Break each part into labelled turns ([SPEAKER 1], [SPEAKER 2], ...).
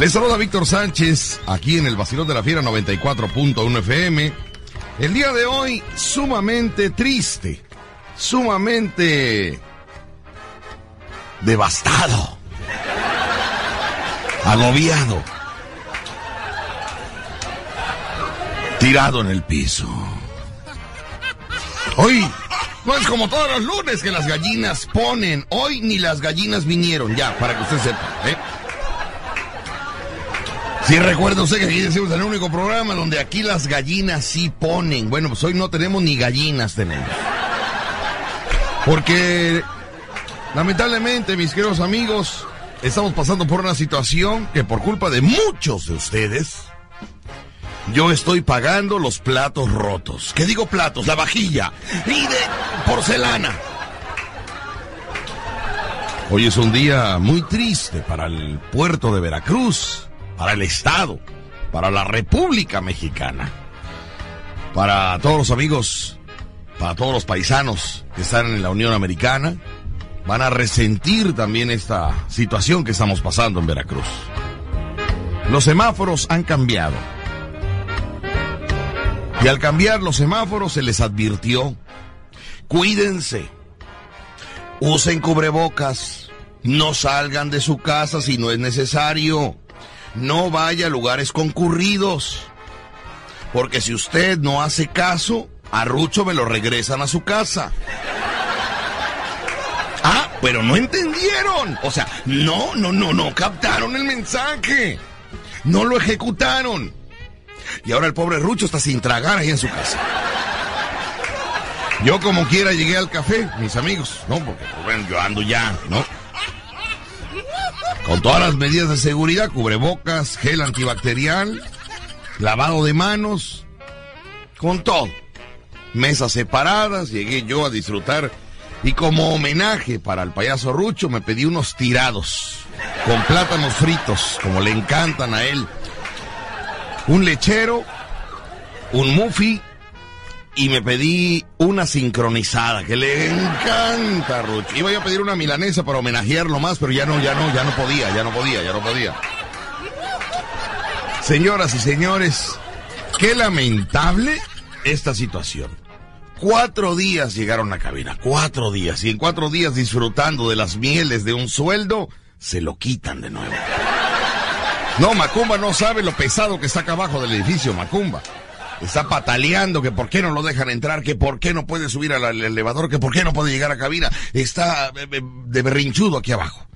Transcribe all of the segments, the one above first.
[SPEAKER 1] Les saluda Víctor Sánchez, aquí en el Vacilón de la Fiera 94.1 FM. El día de hoy, sumamente triste, sumamente devastado, agobiado, tirado en el piso. Hoy no es como todos los lunes que las gallinas ponen. Hoy ni las gallinas vinieron, ya, para que usted sepa. ¿eh? Sí, recuerdo usted que aquí decimos el único programa donde aquí las gallinas sí ponen. Bueno, pues hoy no tenemos ni gallinas, tenemos. Porque, lamentablemente, mis queridos amigos, estamos pasando por una situación que por culpa de muchos de ustedes, yo estoy pagando los platos rotos. ¿Qué digo platos? La vajilla. Y de porcelana. Hoy es un día muy triste para el puerto de Veracruz para el Estado, para la República Mexicana, para todos los amigos, para todos los paisanos que están en la Unión Americana, van a resentir también esta situación que estamos pasando en Veracruz. Los semáforos han cambiado. Y al cambiar los semáforos se les advirtió, cuídense, usen cubrebocas, no salgan de su casa si no es necesario no vaya a lugares concurridos. Porque si usted no hace caso, a Rucho me lo regresan a su casa. Ah, pero no entendieron. O sea, no, no, no, no captaron el mensaje. No lo ejecutaron. Y ahora el pobre Rucho está sin tragar ahí en su casa. Yo como quiera llegué al café, mis amigos, ¿no? Porque pues, bueno, yo ando ya, ¿no? Con todas las medidas de seguridad, cubrebocas, gel antibacterial, lavado de manos, con todo. Mesas separadas, llegué yo a disfrutar y como homenaje para el payaso Rucho me pedí unos tirados con plátanos fritos, como le encantan a él. Un lechero, un muffy y me pedí una sincronizada que le encanta Rucho. Iba a pedir una milanesa para homenajearlo más, pero ya no, ya no, ya no podía, ya no podía, ya no podía. Señoras y señores, qué lamentable esta situación. Cuatro días llegaron a cabina, cuatro días, y en cuatro días disfrutando de las mieles de un sueldo, se lo quitan de nuevo. No, Macumba no sabe lo pesado que está acá abajo del edificio, Macumba está pataleando que por qué no lo dejan entrar, que por qué no puede subir al elevador, que por qué no puede llegar a cabina. Está eh, eh, de berrinchudo aquí abajo.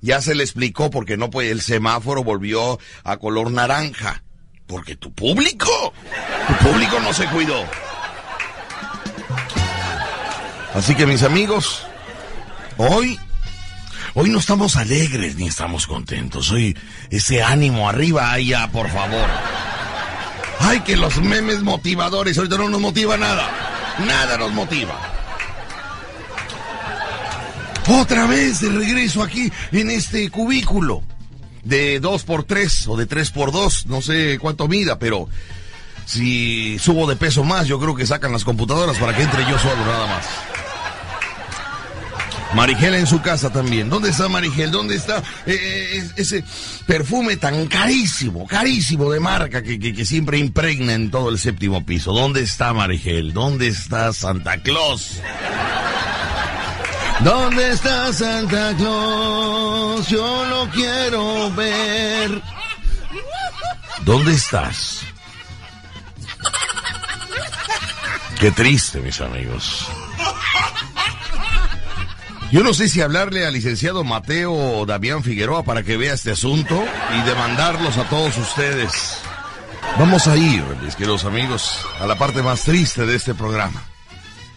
[SPEAKER 1] Ya se le explicó porque no puede, el semáforo volvió a color naranja. Porque tu público, tu público no se cuidó. Así que mis amigos, hoy, hoy no estamos alegres ni estamos contentos. Hoy ese ánimo arriba allá, por favor. Ay, que los memes motivadores, ahorita no nos motiva nada. Nada nos motiva. Otra vez de regreso aquí en este cubículo de 2x3 o de 3x2, no sé cuánto mida, pero si subo de peso más, yo creo que sacan las computadoras para que entre yo solo nada más. Marigel en su casa también. ¿Dónde está Marigel? ¿Dónde está eh, eh, ese perfume tan carísimo, carísimo de marca que, siempre impregna en todo el séptimo piso? ¿Dónde está Marigel? ¿Dónde está Santa Claus? ¿Dónde está Santa Claus? Yo lo quiero ver. ¿Dónde estás? Qué triste, mis amigos. Yo no sé si hablarle al licenciado Mateo Damián Figueroa para que vea este asunto y demandarlos a todos ustedes. Vamos a ir, mis queridos amigos, a la parte más triste de este programa.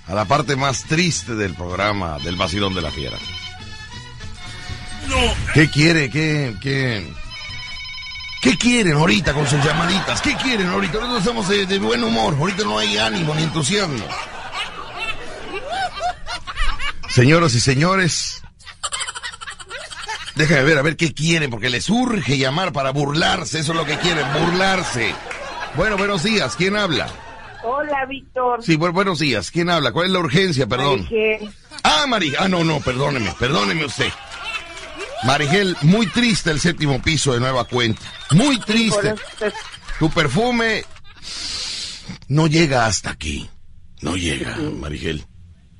[SPEAKER 1] A la parte más triste del programa del vacilón de la fiera. ¿Qué quiere? ¿Qué, qué, qué quieren ahorita con sus llamaditas? ¿Qué quieren ahorita? Ahorita estamos de, de buen humor. Ahorita no hay ánimo ni entusiasmo. Señoras y señores, déjame ver a ver qué quieren, porque les urge llamar para burlarse, eso es lo que quieren, burlarse. Bueno, buenos días, ¿quién habla?
[SPEAKER 2] Hola, Víctor.
[SPEAKER 1] Sí, buenos días, ¿quién habla? ¿Cuál es la urgencia, perdón? Ah, María, ah, no, no, perdóneme, perdóneme usted. Marigel, muy triste el séptimo piso de nueva cuenta. Muy triste. Tu perfume no llega hasta aquí. No llega, Marigel.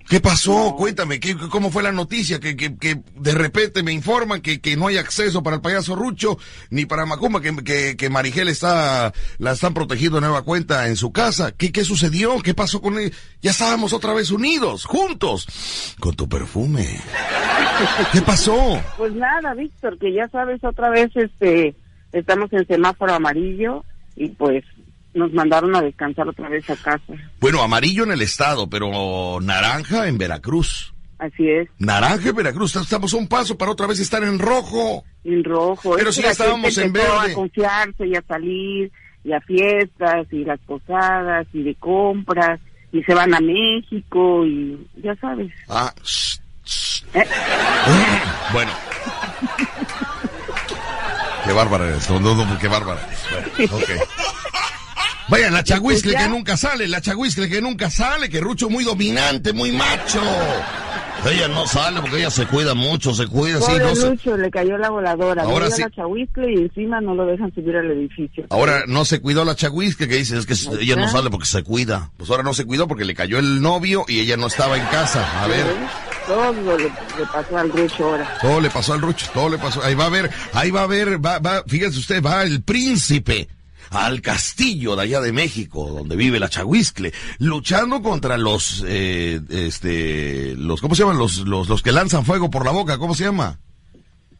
[SPEAKER 1] ¿Qué pasó? Cuéntame, ¿qué, ¿cómo fue la noticia? Que, que, que de repente me informan que, que, no hay acceso para el payaso Rucho ni para Macumba, que, que, Marigel está, la están protegiendo de nueva cuenta en su casa. ¿Qué, qué sucedió? ¿Qué pasó con él? Ya estábamos otra vez unidos, juntos, con tu perfume. ¿Qué pasó?
[SPEAKER 2] Pues nada, Víctor, que ya sabes, otra vez este, estamos en semáforo amarillo y pues nos mandaron a descansar otra vez a casa.
[SPEAKER 1] Bueno, amarillo en el estado, pero naranja en Veracruz.
[SPEAKER 2] Así es.
[SPEAKER 1] Naranja en Veracruz, estamos a un paso para otra vez estar en rojo.
[SPEAKER 2] En rojo.
[SPEAKER 1] Pero si ya estábamos en verde.
[SPEAKER 2] a confiarse y a salir, y a fiestas, y las posadas, y de compras, y se van a México, y ya sabes.
[SPEAKER 1] Ah, ¿Eh? Bueno. qué bárbara eres, no, no, qué bárbara. Bueno, okay. Vaya, la chahuiscle que nunca sale, la chahuiscle que nunca sale, que Rucho muy dominante, muy macho. Ella no sale porque ella se cuida mucho, se cuida así.
[SPEAKER 2] No Rucho, le cayó la voladora. Ahora sí. la chahuiscle y encima no lo dejan subir al edificio.
[SPEAKER 1] Ahora no se cuidó la chahuiscle, que dicen es que ella no sale porque se cuida. Pues ahora no se cuidó porque le cayó el novio y ella no estaba en casa. A ver.
[SPEAKER 2] Todo le, pasó al Rucho ahora.
[SPEAKER 1] Todo le pasó al Rucho, todo le pasó. Ahí va a ver, ahí va a ver, va, va, fíjese usted, va el príncipe al castillo de allá de México, donde vive la Chahuiscle, luchando contra los, eh, este, los, ¿cómo se llaman? Los, los, los que lanzan fuego por la boca, ¿cómo se llama?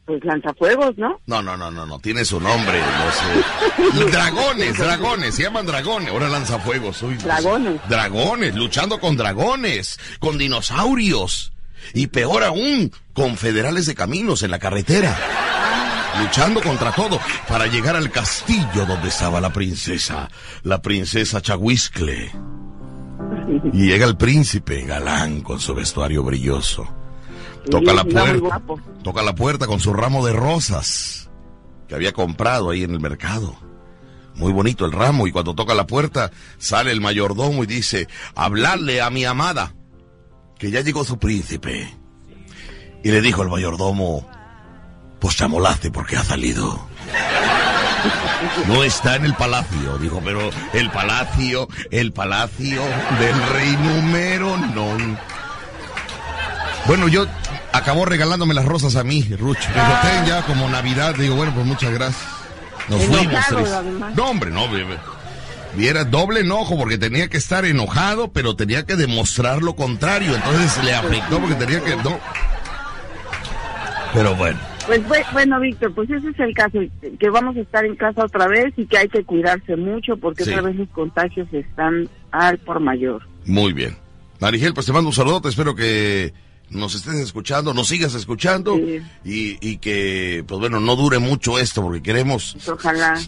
[SPEAKER 2] Pues lanzafuegos, ¿no? No,
[SPEAKER 1] no, no, no, no, tiene su nombre. Los, eh, dragones, dragones, se llaman dragones. Ahora lanzafuegos.
[SPEAKER 2] dragones.
[SPEAKER 1] Dragones, luchando con dragones, con dinosaurios. Y peor aún, con federales de caminos en la carretera luchando contra todo para llegar al castillo donde estaba la princesa, la princesa Chahuiscle. Y llega el príncipe galán con su vestuario brilloso. Toca la puerta, toca la puerta con su ramo de rosas que había comprado ahí en el mercado. Muy bonito el ramo y cuando toca la puerta sale el mayordomo y dice, hablarle a mi amada que ya llegó su príncipe. Y le dijo el mayordomo, pues se amolaste porque ha salido. No está en el palacio, dijo, pero el palacio, el palacio del rey número no. Bueno, yo acabó regalándome las rosas a mí, Rucho. Dijo, ten ya como Navidad. Digo, bueno, pues muchas gracias. Nos fuimos. No, hombre, no, Viera doble enojo porque tenía que estar enojado, pero tenía que demostrar lo contrario. Entonces le afectó porque tenía que. No. Pero bueno.
[SPEAKER 2] Pues bueno, Víctor, pues ese es el caso, que vamos a estar en casa otra vez y que hay que cuidarse mucho porque otra vez los contagios están al por mayor.
[SPEAKER 1] Muy bien. Marigel, pues te mando un saludo, te espero que nos estés escuchando, nos sigas escuchando y, y, que, pues bueno, no dure mucho esto porque queremos...
[SPEAKER 2] Pues ojalá,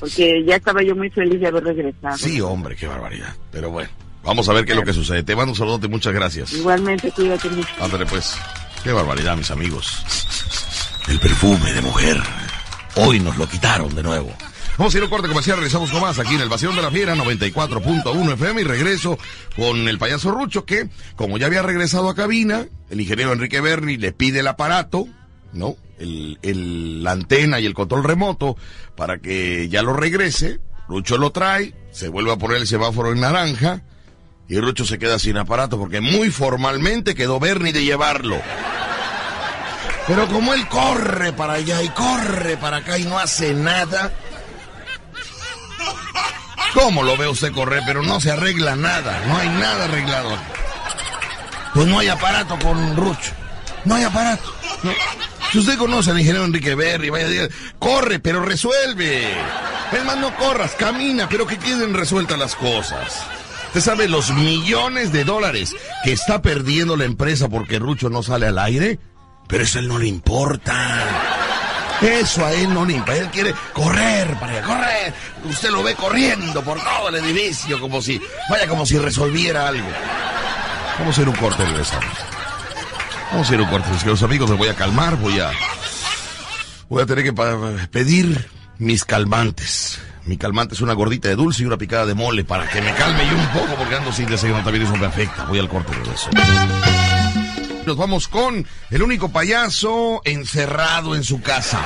[SPEAKER 2] porque ya estaba yo muy feliz de haber regresado.
[SPEAKER 1] Sí, hombre, qué barbaridad. Pero bueno, vamos a ver qué es lo que sucede. Te mando un saludo, muchas gracias.
[SPEAKER 2] Igualmente, cuídate mucho.
[SPEAKER 1] Ándale pues, qué barbaridad, mis amigos. El perfume de mujer. Hoy nos lo quitaron de nuevo. Vamos a ir a un corte comercial, regresamos con más aquí en el Vacío de la Fiera 94.1 FM y regreso con el payaso Rucho que, como ya había regresado a cabina, el ingeniero Enrique Berni le pide el aparato, ¿no? El, la antena y el control remoto para que ya lo regrese. Rucho lo trae, se vuelve a poner el semáforo en naranja y Rucho se queda sin aparato porque muy formalmente quedó Berni de llevarlo. Pero como él corre para allá y corre para acá y no hace nada. ¿Cómo lo ve usted correr? Pero no se arregla nada. No hay nada arreglado. Pues no hay aparato con Rucho. No hay aparato. Si usted conoce al ingeniero Enrique Berry, vaya corre, pero resuelve. Es más, no corras, camina, pero que queden resueltas las cosas. Usted sabe los millones de dólares que está perdiendo la empresa porque Rucho no sale al aire. Pero eso a él no le importa. Eso a él no le importa. Él quiere correr para correr. Usted lo ve corriendo por todo el edificio como si, vaya, como si resolviera algo. Vamos a ir un corte, regresamos. Vamos a ir un corte, los amigos, me voy a calmar, voy a, voy a tener que pedir mis calmantes. Mi calmante es una gordita de dulce y una picada de mole para que me calme yo un poco porque ando sin desayuno también eso me afecta. Voy al corte, regreso. Nos vamos con el único payaso encerrado en su casa.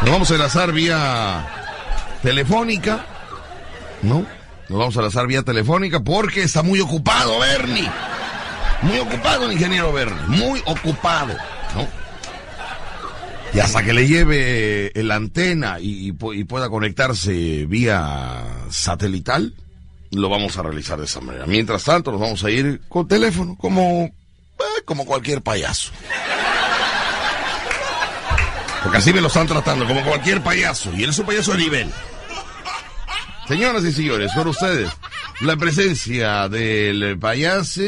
[SPEAKER 1] Nos vamos a enlazar vía telefónica, ¿no? Nos vamos a enlazar vía telefónica porque está muy ocupado, Bernie. Muy ocupado ingeniero Bernie, muy ocupado, ¿no? Y hasta que le lleve la antena y, pueda conectarse vía satelital, lo vamos a realizar de esa manera. Mientras tanto, nos vamos a ir con teléfono, como, eh, como cualquier payaso. Porque así me lo están tratando, como cualquier payaso. Y él es un payaso de nivel. Señoras y señores, con ustedes, la presencia del payaso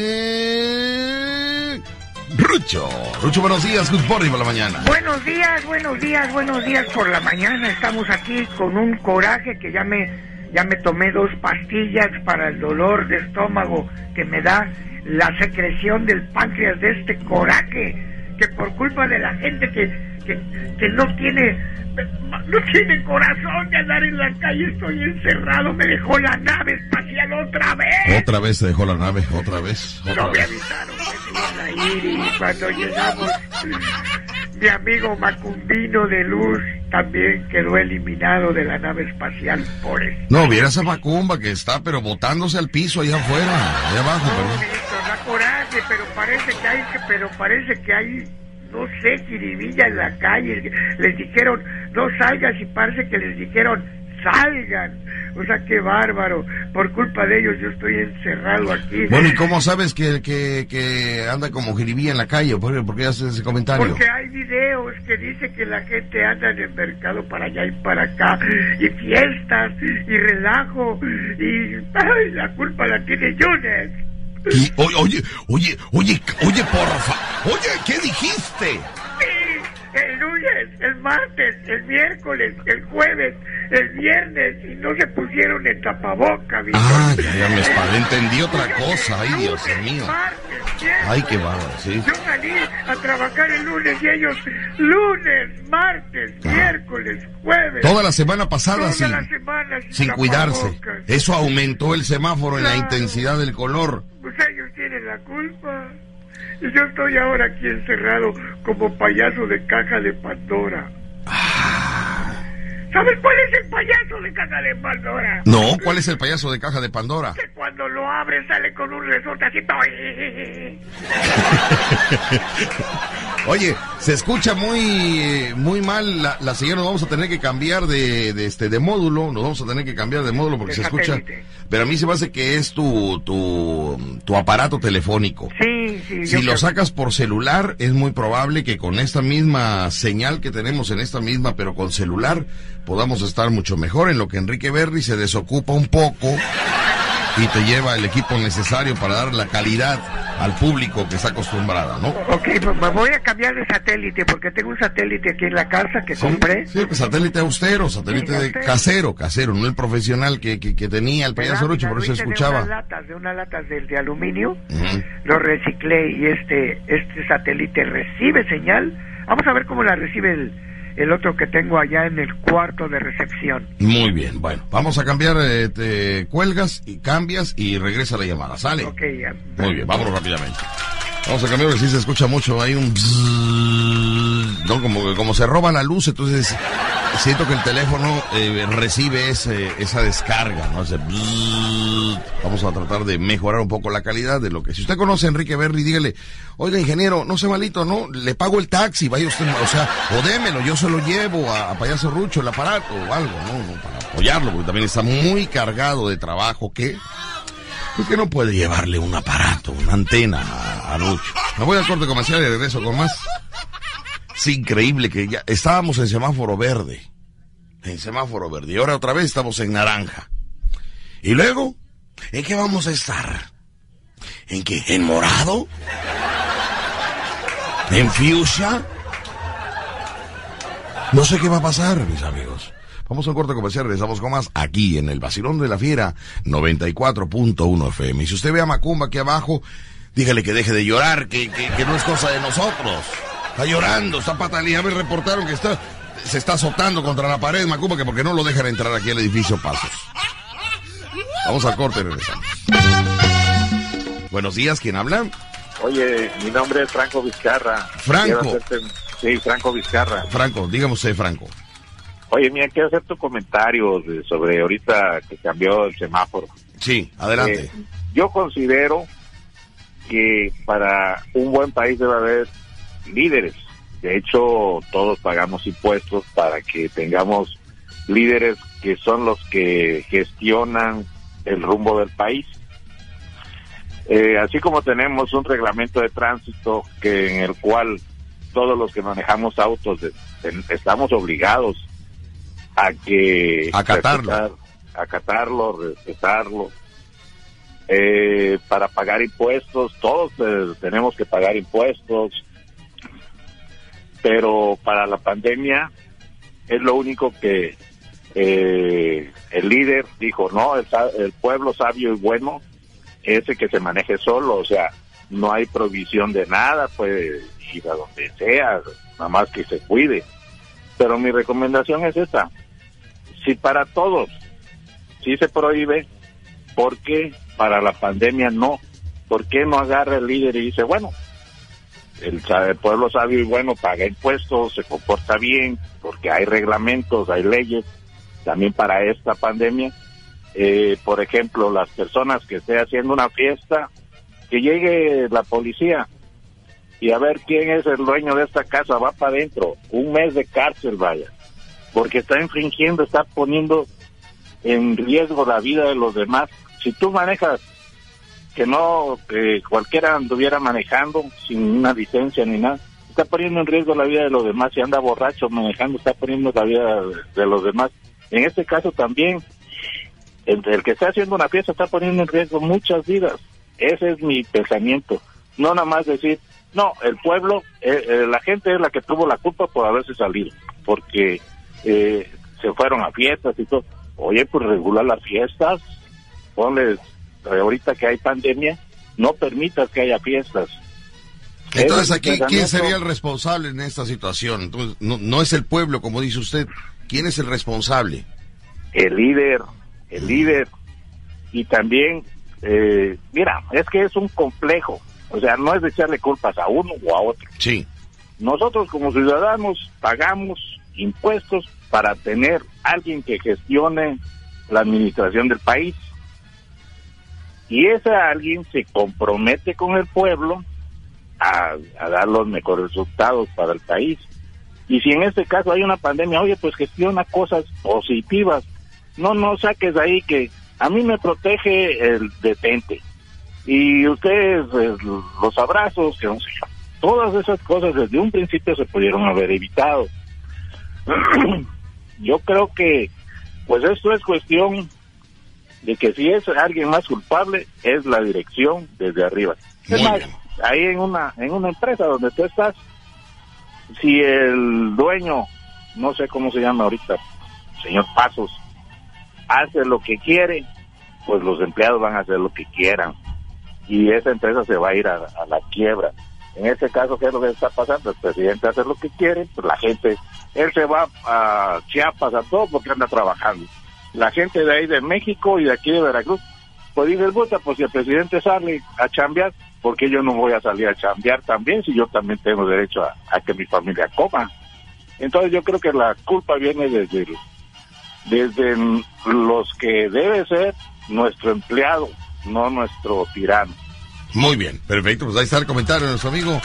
[SPEAKER 1] Rucho. Rucho, buenos días, good morning por la mañana.
[SPEAKER 3] Buenos días, buenos días, buenos días por la mañana. Estamos aquí con un coraje que ya me, ya me tomé dos pastillas para el dolor de estómago que me da la secreción del páncreas de este coraje, que por culpa de la gente que, que, que no tiene no tiene corazón de andar en la calle, estoy encerrado, me dejó la nave espacial otra vez.
[SPEAKER 1] Otra vez se dejó la nave, otra vez.
[SPEAKER 3] no me avisaron que se iban a ir y cuando llegamos, mi amigo Macumbino de Luz también quedó eliminado de la nave espacial por eso.
[SPEAKER 1] No, viera esa Macumba que está pero botándose al piso allá afuera, allá abajo.
[SPEAKER 3] No, pero... da coraje, pero parece que hay, pero parece que hay no sé, jiribilla en la calle. Les dijeron, no salgas y parece que les dijeron, salgan. O sea, qué bárbaro. Por culpa de ellos yo estoy encerrado aquí.
[SPEAKER 1] Bueno, ¿y cómo sabes que, que, que anda como jiribilla en la calle? ¿Por qué, haces ese comentario?
[SPEAKER 3] Porque hay videos que dice que la gente anda en el mercado para allá y para acá. Y fiestas, y relajo. Y ay, la culpa la tiene Jones
[SPEAKER 1] oye, oye, oye, oye, oye, porfa. Oye, ¿qué dijiste?
[SPEAKER 3] El lunes, el martes, el miércoles, el jueves, el viernes y no se pusieron el tapaboca,
[SPEAKER 1] Ah, ya, ya me espadé, entendí otra cosa, ay Dios mío. ay, qué bárbaro, sí.
[SPEAKER 3] Yo salí a trabajar el lunes y ellos lunes, martes, ah. miércoles, jueves.
[SPEAKER 1] Toda la semana pasada sin, sin, cuidarse. Eso aumentó el semáforo en la intensidad del color.
[SPEAKER 3] Pues ellos tienen la culpa. Y yo estoy ahora aquí encerrado como payaso de caja de Pandora. Ah. ¿Sabes cuál es el payaso de caja de Pandora?
[SPEAKER 1] No, ¿cuál es el payaso de caja de Pandora?
[SPEAKER 3] Que cuando lo abre sale con un resorte así.
[SPEAKER 1] Oye, se escucha muy muy mal la, la señora, nos vamos a tener que cambiar de, de, este de módulo, nos vamos a tener que cambiar de módulo porque se escucha. Pero a mí se me hace que es tu tu, tu aparato telefónico.
[SPEAKER 3] Sí, sí.
[SPEAKER 1] Si lo sacas por celular, es muy probable que con esta misma señal que tenemos en esta misma, pero con celular, podamos estar mucho mejor en lo que Enrique Berry se desocupa un poco y te lleva el equipo necesario para dar la calidad al público que está acostumbrada, ¿no?
[SPEAKER 3] Ok, pues voy a cambiar de satélite porque tengo un satélite aquí en la casa que compré.
[SPEAKER 1] Sí, pues satélite austero, satélite de casero, casero, no el profesional que, que, tenía el payaso Rucho, por eso escuchaba.
[SPEAKER 3] De unas latas, de unas latas de, de aluminio, lo reciclé y este, este satélite recibe señal. Vamos a ver cómo la recibe el el otro que tengo allá en el cuarto de recepción.
[SPEAKER 1] Muy bien, bueno, vamos a cambiar, eh, te cuelgas y cambias y regresa la llamada, ¿sale?
[SPEAKER 3] Ok, ya.
[SPEAKER 1] Muy bien, vámonos rápidamente. Vamos a cambiar porque si se escucha mucho, hay un... ¿no? Como, como se roba la luz, entonces siento que el teléfono eh, recibe ese, esa descarga, ¿no? vamos a tratar de mejorar un poco la calidad de lo que... Si usted conoce a Enrique Berry, dígale, oiga, ingeniero, no sea malito, ¿no? Le pago el taxi, vaya usted, o sea, o démelo, yo se lo llevo a, Payaso Rucho, el aparato o algo, ¿no? ¿no? Para apoyarlo, porque también está muy cargado de trabajo, ¿qué? ¿Por qué no puede llevarle un aparato, una antena a, Rucho? Me voy al corte comercial y regreso con más. Es increíble que ya estábamos en semáforo verde. En semáforo verde. Y ahora otra vez estamos en naranja. Y luego, ¿en qué vamos a estar? ¿En qué? ¿En morado? ¿En fuchsia? No sé qué va a pasar, mis amigos. Vamos a un corte comercial, regresamos con más aquí en el Basilón de la Fiera 94.1 FM. Y si usted ve a Macumba aquí abajo, dígale que deje de llorar, que, que, no es cosa de nosotros. Está llorando, está pataleando. Me reportaron que está, se está azotando contra la pared, Macumba, que porque no lo dejan entrar aquí al edificio Pasos. Vamos al corte y regresamos. Buenos días, ¿quién habla?
[SPEAKER 4] Oye, mi nombre es Franco Vizcarra.
[SPEAKER 1] Franco.
[SPEAKER 4] Sí, Franco Vizcarra.
[SPEAKER 1] Franco, dígame usted, Franco.
[SPEAKER 4] Oye, mira, quiero hacer tu comentario sobre ahorita que cambió el semáforo.
[SPEAKER 1] Sí, adelante.
[SPEAKER 4] Eh, yo considero que para un buen país debe haber líderes. De hecho, todos pagamos impuestos para que tengamos líderes que son los que gestionan el rumbo del país. Eh, así como tenemos un reglamento de tránsito que en el cual todos los que manejamos autos estamos obligados a que
[SPEAKER 1] acatarlo,
[SPEAKER 4] acatarlo, respetarlo. Eh, para pagar impuestos, todos eh, tenemos que pagar impuestos, pero para la pandemia es lo único que eh, el líder dijo, no, el, el, pueblo sabio y bueno, ese que se maneje solo, o sea, no hay provisión de nada, puede ir a donde sea, nada más que se cuide. Pero mi recomendación es esta, si para todos sí se prohíbe, ¿por qué para la pandemia no? ¿Por qué no agarra el líder y dice, bueno, el, pueblo sabio y bueno paga impuestos, se comporta bien, porque hay reglamentos, hay leyes, también para esta pandemia. Eh, por ejemplo, las personas que estén haciendo una fiesta, que llegue la policía y a ver quién es el dueño de esta casa, va para adentro, un mes de cárcel vaya, porque está infringiendo, está poniendo en riesgo la vida de los demás. Si tú manejas que no cualquiera anduviera manejando sin una licencia ni nada, está poniendo en riesgo la vida de los demás. Si anda borracho manejando, está poniendo la vida de los demás. En este caso también, el, que está haciendo una fiesta está poniendo en riesgo muchas vidas. Ese es mi pensamiento. No nada más decir, no, el pueblo, eh, eh, la gente es la que tuvo la culpa por haberse salido, porque eh, se fueron a fiestas y todo. Oye, pues regular las fiestas, ponles, ahorita que hay pandemia, no permitas que haya fiestas.
[SPEAKER 1] Entonces aquí, ¿quién sería el responsable en esta situación? Entonces, no, no es el pueblo, como dice usted, ¿Quién es el responsable?
[SPEAKER 4] El líder, el líder. Y también, eh, mira, es que es un complejo. O sea, no es de echarle culpas a uno o a otro.
[SPEAKER 1] Sí.
[SPEAKER 4] Nosotros como ciudadanos pagamos impuestos para tener alguien que gestione la administración del país. Y ese alguien se compromete con el pueblo a, dar los mejores resultados para el país. Y si en este caso hay una pandemia, oye, pues gestiona cosas positivas. No, no saques ahí que a mí me protege el detente. Y ustedes, eh, los abrazos, que no sé todas esas cosas desde un principio se pudieron haber evitado. Yo creo que, pues esto es cuestión de que si es alguien más culpable, es la dirección desde arriba. Es más, ahí en una, en una empresa donde tú estás, si el dueño, no sé cómo se llama ahorita, señor Pasos, hace lo que quiere, pues los empleados van a hacer lo que quieran y esa empresa se va a ir a, la quiebra. En este caso, ¿qué es lo que está pasando? El presidente hace lo que quiere, pues la gente, él se va a Chiapas a todo porque anda trabajando. La gente de ahí de México y de aquí de Veracruz, pues dice, puta, pues si el presidente sale a chambear, porque yo no voy a salir a chambear también si yo también tengo derecho a, que mi familia coma? Entonces yo creo que la culpa viene desde, desde los que debe ser nuestro empleado, no nuestro tirano.
[SPEAKER 1] Muy bien, perfecto. Pues ahí está el comentario de nuestro amigo.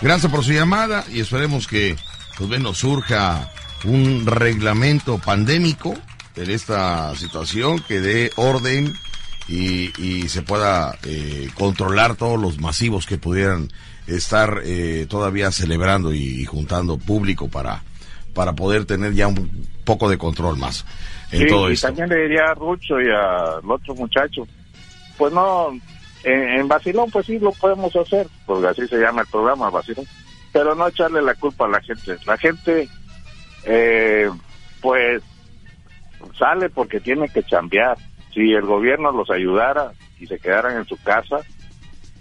[SPEAKER 1] Gracias por su llamada y esperemos que pues bueno, surja un reglamento pandémico en esta situación que dé orden y, se pueda eh, controlar todos los masivos que pudieran estar eh, todavía celebrando y, juntando público para, para poder tener ya un poco de control más en todo
[SPEAKER 4] y también le diría a Rucho y al otro muchacho, pues no, en, en Basilón pues sí lo podemos hacer, porque así se llama el programa, Basilón, pero no echarle la culpa a la gente. La gente, eh, pues, sale porque tiene que chambear si el gobierno los ayudara y se quedaran en su casa,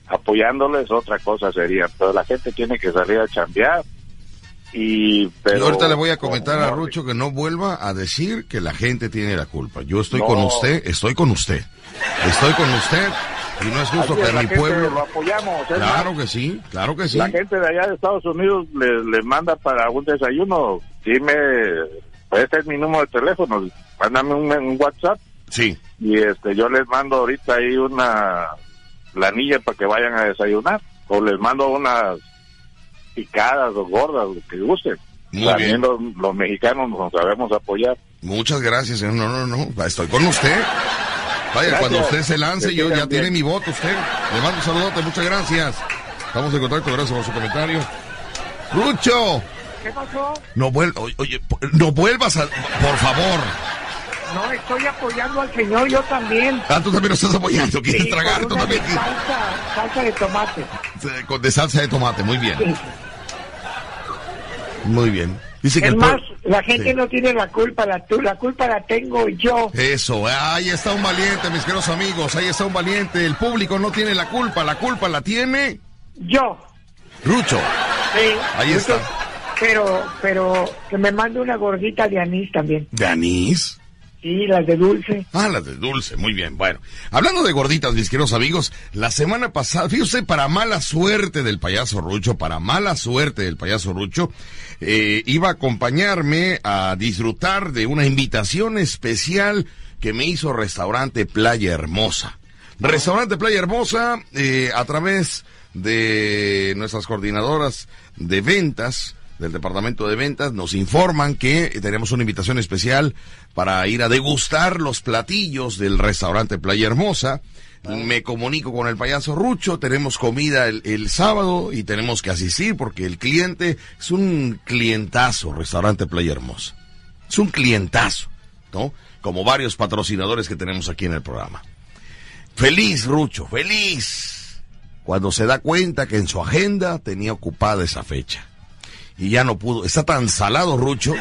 [SPEAKER 4] apoyándoles, otra cosa sería. Pero la gente tiene que salir a chambear. Y, pero,
[SPEAKER 1] ahorita le voy a comentar a Rucho que no vuelva a decir que la gente tiene la culpa. Yo estoy con usted, estoy con usted. Estoy con usted Y no es justo que mi pueblo...
[SPEAKER 4] Lo apoyamos.
[SPEAKER 1] Claro que sí, claro que sí.
[SPEAKER 4] La gente de allá de Estados Unidos le, le manda para un desayuno. Dime, este es mi número de teléfono. Mándame un, WhatsApp.
[SPEAKER 1] Sí.
[SPEAKER 4] Y este, yo les mando ahorita ahí una planilla para que vayan a desayunar. O les mando unas picadas o gordas, lo que gusten.
[SPEAKER 1] Muy bien.
[SPEAKER 4] Los, los, mexicanos nos sabemos apoyar.
[SPEAKER 1] Muchas gracias, señor. No, no, no. Estoy con usted. Vaya, cuando usted se lance, yo ya tiene mi voto usted. Le mando un saludote, muchas gracias. Estamos en contacto, gracias por su comentario. Rucho.
[SPEAKER 3] ¿Qué pasó?
[SPEAKER 1] No, oye, no vuelvas a... Por favor.
[SPEAKER 3] No, estoy apoyando al señor, yo también.
[SPEAKER 1] Ah, tú también lo estás apoyando, quieres tragar, tú también.
[SPEAKER 3] salsa, salsa de tomate.
[SPEAKER 1] Con de salsa de tomate, muy bien. Muy bien.
[SPEAKER 3] Dice que es más, la gente no tiene la culpa, la, la culpa la tengo yo.
[SPEAKER 1] Eso, ahí está un valiente, mis queridos amigos, ahí está un valiente. El público no tiene la culpa, la culpa la tiene...
[SPEAKER 3] Yo.
[SPEAKER 1] Rucho.
[SPEAKER 3] Sí.
[SPEAKER 1] Ahí está.
[SPEAKER 3] Pero, pero, que me mande una gordita de anís también.
[SPEAKER 1] ¿De anís?
[SPEAKER 3] Sí, las de dulce.
[SPEAKER 1] Ah, las de dulce, muy bien. Bueno, hablando de gorditas, mis queridos amigos, la semana pasada, fíjese, para mala suerte del payaso Rucho, para mala suerte del payaso Rucho, eh, iba a acompañarme a disfrutar de una invitación especial que me hizo Restaurante Playa Hermosa. Restaurante Playa Hermosa, eh, a través de nuestras coordinadoras de ventas, del departamento de ventas nos informan que tenemos una invitación especial para ir a degustar los platillos del restaurante Playa Hermosa. Me comunico con el payaso Rucho, tenemos comida el, sábado y tenemos que asistir porque el cliente es un clientazo, restaurante Playa Hermosa. Es un clientazo, ¿no? Como varios patrocinadores que tenemos aquí en el programa. Feliz, Rucho, feliz. Cuando se da cuenta que en su agenda tenía ocupada esa fecha y ya no pudo. Está tan salado, Rucho,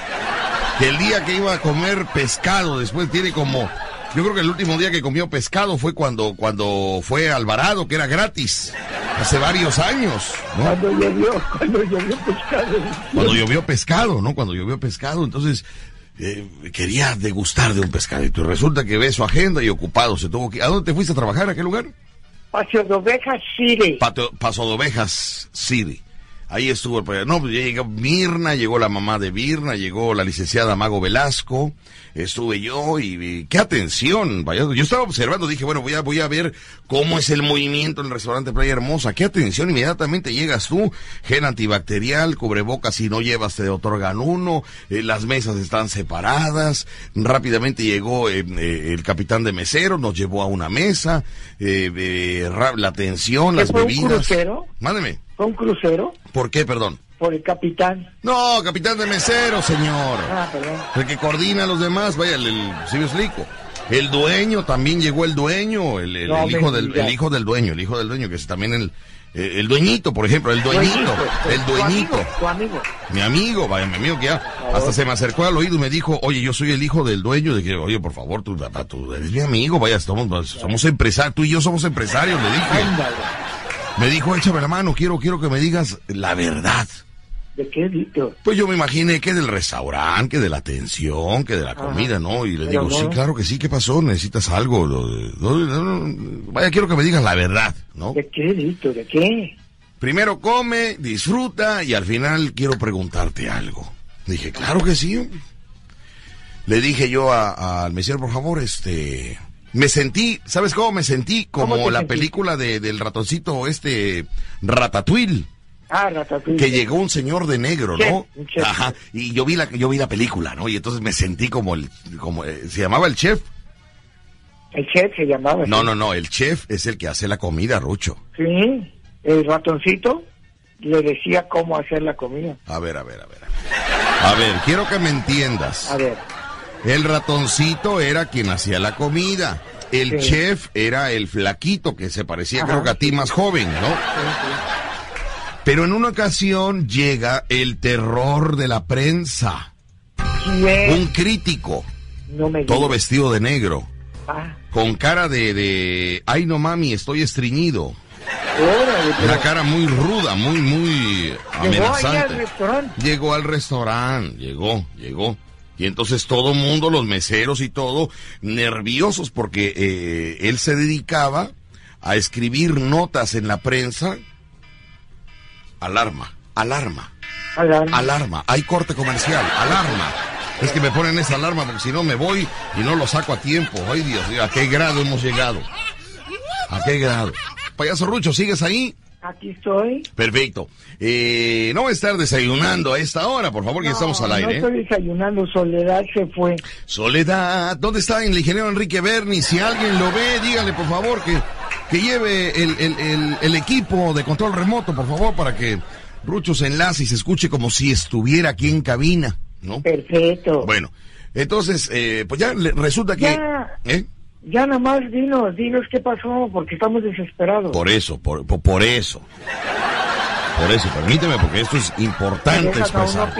[SPEAKER 1] que el día que iba a comer pescado, después tiene como... Yo creo que el último día que comió pescado fue cuando, cuando fue Alvarado, que era gratis, hace varios años.
[SPEAKER 3] Cuando llovió, cuando llovió pescado.
[SPEAKER 1] Cuando llovió pescado, ¿no? Cuando llovió pescado, entonces eh, quería degustar de un pescadito. Y resulta que ve su agenda y ocupado se tuvo que... ¿A dónde te fuiste a trabajar? ¿A qué lugar?
[SPEAKER 3] Paso de Ovejas City.
[SPEAKER 1] Paso de Ovejas City. Ahí estuvo el No, pues llegó Mirna, llegó la mamá de Mirna, llegó la licenciada Mago Velasco, estuve yo y, qué atención. Vaya, yo estaba observando, dije, bueno, voy a, voy a ver cómo es el movimiento en el restaurante Playa Hermosa. Qué atención, inmediatamente llegas tú, gel antibacterial, cubrebocas si no llevas te otorgan uno, eh, las mesas están separadas. Rápidamente llegó eh, eh, el capitán de mesero, nos llevó a una mesa, la atención, las bebidas. Mándeme.
[SPEAKER 3] ¿Fue un crucero?
[SPEAKER 1] ¿Por qué, perdón?
[SPEAKER 3] Por el capitán.
[SPEAKER 1] No, capitán de mesero, señor.
[SPEAKER 3] Ah, perdón.
[SPEAKER 1] El que coordina a los demás, vaya, el, el explico. El dueño, también llegó el dueño, el, hijo del, el hijo del dueño, el hijo del dueño, que es también el, el dueñito, por ejemplo, el dueñito, el dueñito.
[SPEAKER 3] Tu amigo,
[SPEAKER 1] Mi amigo, vaya, mi amigo que ya hasta se me acercó al oído y me dijo, oye, yo soy el hijo del dueño, de que, oye, por favor, tú, tú eres mi amigo, vaya, somos, somos empresarios, tú y yo somos empresarios, le dije. Me dijo, échame la mano, quiero, quiero que me digas la verdad.
[SPEAKER 3] ¿De qué, Víctor?
[SPEAKER 1] Pues yo me imaginé que del restaurante, que de la atención, que de la comida, ¿no? Y le digo, sí, claro que sí, ¿qué pasó? ¿Necesitas algo? Vaya, quiero que me digas la verdad, ¿no?
[SPEAKER 3] ¿De qué, Víctor? ¿De qué?
[SPEAKER 1] Primero come, disfruta y al final quiero preguntarte algo. Dije, claro que sí. Le dije yo al mesero, por favor, este, me sentí, ¿sabes cómo me sentí? Como la película de, del ratoncito este Ratatouille.
[SPEAKER 3] Ah, Ratatouille.
[SPEAKER 1] Que llegó un señor de negro, ¿no? Ajá. Y yo vi la yo vi la película, ¿no? Y entonces me sentí como el como eh, se llamaba el chef.
[SPEAKER 3] El chef se llamaba.
[SPEAKER 1] No, no, no, el chef es el que hace la comida, Rucho.
[SPEAKER 3] Sí, el ratoncito le decía cómo hacer la comida.
[SPEAKER 1] A ver, a ver, a ver. A ver, quiero que me entiendas.
[SPEAKER 3] A ver.
[SPEAKER 1] El ratoncito era quien hacía la comida. El chef era el flaquito que se parecía creo que a ti más joven, ¿no? Pero en una ocasión llega el terror de la prensa. Un crítico. todo vestido de negro. Ah. Con cara de, de, ay no mami, estoy estreñido. Una cara muy ruda, muy, muy amenazante. Llegó al restaurante, llegó, llegó. Y entonces todo mundo, los meseros y todo, nerviosos porque eh, él se dedicaba a escribir notas en la prensa, alarma, alarma,
[SPEAKER 3] Alarma.
[SPEAKER 1] alarma, hay corte comercial, alarma. Es que me ponen esa alarma porque si no me voy y no lo saco a tiempo. Ay Dios ¿a qué grado hemos llegado? ¿A qué grado? Payaso Rucho, ¿sigues ahí?
[SPEAKER 3] Aquí estoy.
[SPEAKER 1] Perfecto. Eh, no voy a estar desayunando a esta hora, por favor, que
[SPEAKER 3] No,
[SPEAKER 1] estamos al aire.
[SPEAKER 3] No
[SPEAKER 1] ¿eh?
[SPEAKER 3] estoy desayunando, Soledad se fue.
[SPEAKER 1] Soledad, ¿dónde está el ingeniero Enrique Berni? Si alguien lo ve, dígale por favor que, que lleve el, el- el- el equipo de control remoto, por favor, para que Rucho se enlace y se escuche como si estuviera aquí en cabina, ¿no?
[SPEAKER 3] Perfecto.
[SPEAKER 1] Bueno, entonces, eh, pues ya resulta que...
[SPEAKER 3] Ya.
[SPEAKER 1] ¿eh?
[SPEAKER 3] Ya nada más dinos, dinos qué pasó, porque estamos desesperados.
[SPEAKER 1] Por eso, por, por, por eso. Por eso, permíteme, porque esto es importante expresar.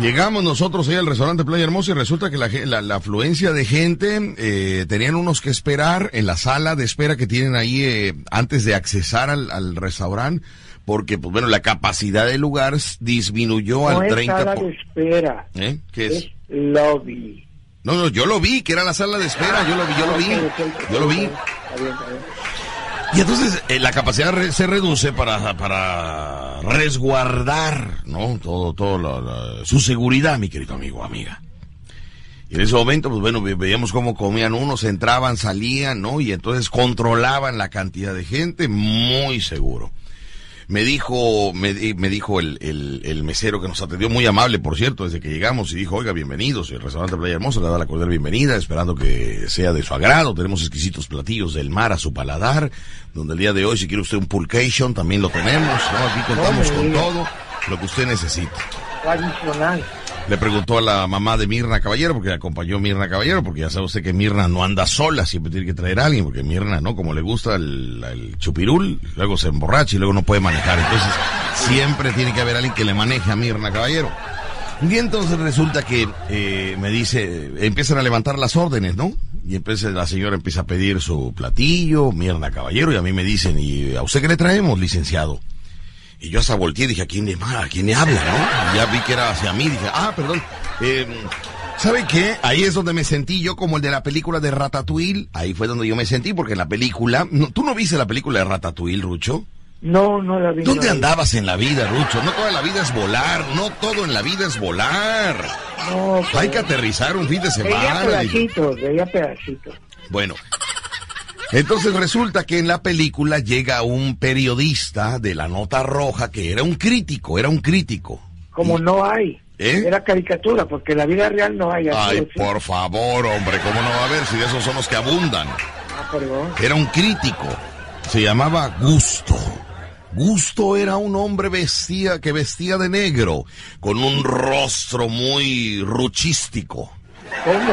[SPEAKER 1] Llegamos nosotros ahí al restaurante Playa Hermosa y resulta que la, la, la afluencia de gente, eh, tenían unos que esperar en la sala de espera que tienen ahí eh, antes de accesar al, al restaurante, porque, pues bueno, la capacidad del lugar disminuyó
[SPEAKER 3] No
[SPEAKER 1] al
[SPEAKER 3] es
[SPEAKER 1] 30%.
[SPEAKER 3] sala de espera,
[SPEAKER 1] ¿Eh? ¿Qué es?
[SPEAKER 3] es lobby.
[SPEAKER 1] No, no, yo lo vi, que era la sala de espera, yo lo vi, yo lo vi,
[SPEAKER 3] Ok, ok,
[SPEAKER 1] yo lo vi. Y entonces eh, la capacidad re- se reduce para, para resguardar, ¿no? Todo, todo la- la- su seguridad, mi querido amigo, amiga. Y en ese momento, pues bueno, ve- veíamos cómo comían unos, entraban, salían, ¿no? Y entonces controlaban la cantidad de gente, muy seguro. Me dijo, me, di- me dijo el, el, el mesero que nos atendió muy amable, por cierto, desde que llegamos y dijo, oiga, bienvenidos, el restaurante Playa Hermosa le da la cordial bienvenida, esperando que sea de su agrado. Tenemos exquisitos platillos del mar a su paladar, donde el día de hoy, si quiere usted un pulcation, también lo tenemos, ¿no? Aquí contamos con todo lo que usted necesite.
[SPEAKER 3] Tradicional.
[SPEAKER 1] Le preguntó a la mamá de Mirna Caballero, porque acompañó Mirna Caballero, porque ya sabe usted que Mirna no anda sola, siempre tiene que traer a alguien, porque Mirna, ¿no? Como le gusta el, el chupirul, luego se emborracha y luego no puede manejar. Entonces, siempre tiene que haber alguien que le maneje a Mirna Caballero. Y entonces resulta que eh, me dice, empiezan a levantar las órdenes, ¿no? Y entonces la señora empieza a pedir su platillo, Mirna Caballero, y a mí me dicen, ¿y a usted qué le traemos, licenciado? Y yo hasta volteé y dije, ¿a quién le, a quién le habla, no? Y ya vi que era hacia mí, dije, ah, perdón. Eh, ¿Sabe qué? Ahí es donde me sentí yo como el de la película de Ratatouille. Ahí fue donde yo me sentí, porque en la película... no, ¿Tú no viste la película de Ratatouille, Rucho?
[SPEAKER 3] No, no la vi.
[SPEAKER 1] ¿Dónde
[SPEAKER 3] no vi.
[SPEAKER 1] andabas en la vida, Rucho? No toda la vida es volar, no todo en la vida es volar.
[SPEAKER 3] No, pero-
[SPEAKER 1] Hay que aterrizar un fin de
[SPEAKER 3] Veía
[SPEAKER 1] semana. digo.
[SPEAKER 3] pedacitos, veía pedacitos.
[SPEAKER 1] Bueno, entonces resulta que en la película llega un periodista de la nota roja que era un crítico, era un crítico.
[SPEAKER 3] Como no hay.
[SPEAKER 1] ¿Eh?
[SPEAKER 3] Era caricatura, porque en la vida real no hay. así
[SPEAKER 1] Ay, por favor, hombre, ¿cómo no va a haber si de esos son los que abundan?
[SPEAKER 3] Ah, perdón.
[SPEAKER 1] Era un crítico, se llamaba Gusto. Gusto era un hombre vestía, que vestía de negro, con un rostro muy ruchístico.
[SPEAKER 3] ¿Cómo?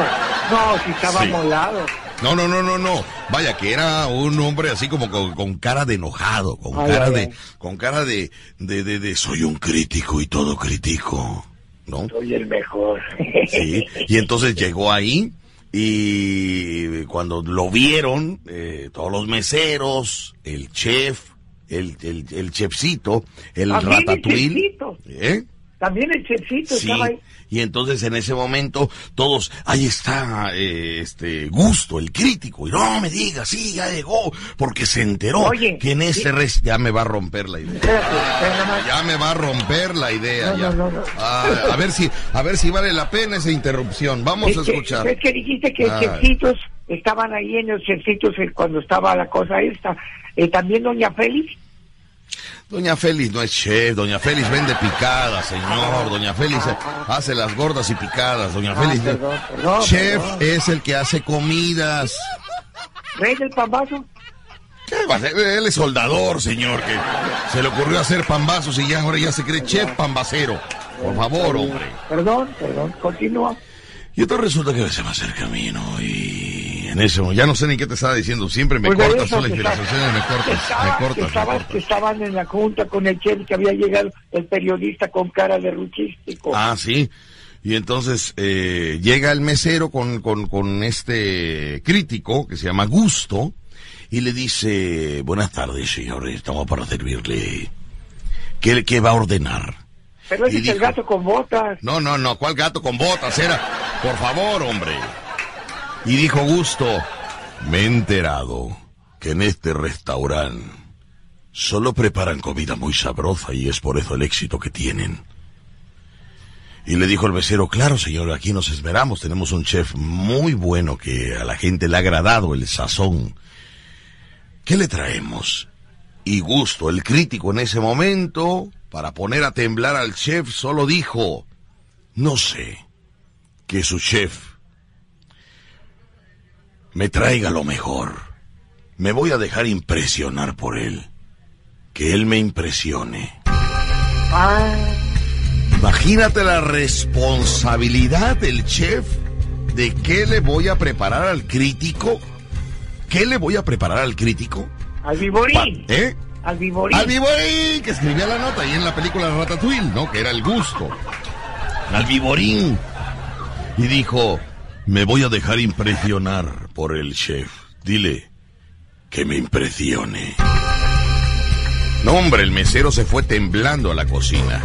[SPEAKER 3] No, si estaba
[SPEAKER 1] Sí.
[SPEAKER 3] molado.
[SPEAKER 1] No, no, no, no, no. Vaya, que era un hombre así como con, con cara de enojado, con
[SPEAKER 3] Ay,
[SPEAKER 1] cara
[SPEAKER 3] ay,
[SPEAKER 1] de,
[SPEAKER 3] ay.
[SPEAKER 1] con cara de, de, de, de soy un crítico y todo critico, ¿no?
[SPEAKER 3] Soy el mejor.
[SPEAKER 1] Sí. Y entonces llegó ahí y cuando lo vieron, eh, todos los meseros, el chef, el, el, el chefcito, el ratatouille. ¿eh?
[SPEAKER 3] También el chefcito
[SPEAKER 1] Sí,
[SPEAKER 3] estaba ahí.
[SPEAKER 1] Y entonces en ese momento todos, ahí está eh, este Gusto, el crítico, y no me digas, sí, ya llegó, porque se enteró
[SPEAKER 3] Oye,
[SPEAKER 1] que en ese res ya me va a romper la idea.
[SPEAKER 3] Espérate, espérate.
[SPEAKER 1] Ya me va a romper la idea,
[SPEAKER 3] No,
[SPEAKER 1] ya.
[SPEAKER 3] no, no, no.
[SPEAKER 1] Ah, a ver si, a ver si vale la pena esa interrupción. Vamos
[SPEAKER 3] Es
[SPEAKER 1] a
[SPEAKER 3] que-
[SPEAKER 1] escuchar.
[SPEAKER 3] Es que dijiste que chefcitos estaban ahí en los chefcitos eh, cuando estaba la cosa esta. Eh, También doña Félix.
[SPEAKER 1] Doña Félix no es chef, Doña Félix vende picadas, señor. Doña Félix hace las gordas y picadas. Doña
[SPEAKER 3] Ah,
[SPEAKER 1] Félix.
[SPEAKER 3] perdón, perdón,
[SPEAKER 1] chef
[SPEAKER 3] perdón.
[SPEAKER 1] es el que hace comidas.
[SPEAKER 3] Rey del pambazo.
[SPEAKER 1] ¿Qué va a hacer? Él es soldador, señor, que se le ocurrió hacer pambazos y ya ahora ya se cree chef pambacero. Por favor, hombre.
[SPEAKER 3] Perdón, perdón, continúa.
[SPEAKER 1] Y entonces resulta que se me acerca a mí, ¿no? Y en eso, ya no sé ni qué te estaba diciendo. Siempre me
[SPEAKER 3] Pues
[SPEAKER 1] cortas tú las me cortas,
[SPEAKER 3] estaba-
[SPEAKER 1] me cortas, me cortas.
[SPEAKER 3] estaban en la junta con el chef que había llegado el periodista con cara de ruchístico.
[SPEAKER 1] Ah, sí. Y entonces eh, llega el mesero con, con, con este crítico que se llama Gusto y le dice, buenas tardes, señor, estamos para servirle. ¿Qué, qué va a ordenar?
[SPEAKER 3] Pero ese es el gato con botas.
[SPEAKER 1] No, no, no, ¿cuál gato con botas era? Por favor, hombre. Y dijo Gusto, me he enterado que en este restaurante solo preparan comida muy sabrosa y es por eso el éxito que tienen. Y le dijo el mesero, claro señor, aquí nos esperamos, tenemos un chef muy bueno que a la gente le ha agradado el sazón. ¿Qué le traemos? Y gusto, el crítico en ese momento, para poner a temblar al chef, solo dijo, no sé, que su chef me traiga lo mejor. Me voy a dejar impresionar por él. Que él me impresione.
[SPEAKER 3] Ah,
[SPEAKER 1] Imagínate la responsabilidad del chef de qué le voy a preparar al crítico. ¿Qué le voy a preparar al crítico?
[SPEAKER 3] al
[SPEAKER 1] Pa-
[SPEAKER 3] viborín.
[SPEAKER 1] ¿Eh?
[SPEAKER 3] Al viborín.
[SPEAKER 1] Al Viborín, que escribía la nota ahí en la película Ratatouille, ¿no? Que era el gusto. Al Viborín. Y dijo, me voy a dejar impresionar por el chef. Dile que me impresione. No, hombre, el mesero se fue temblando a la cocina.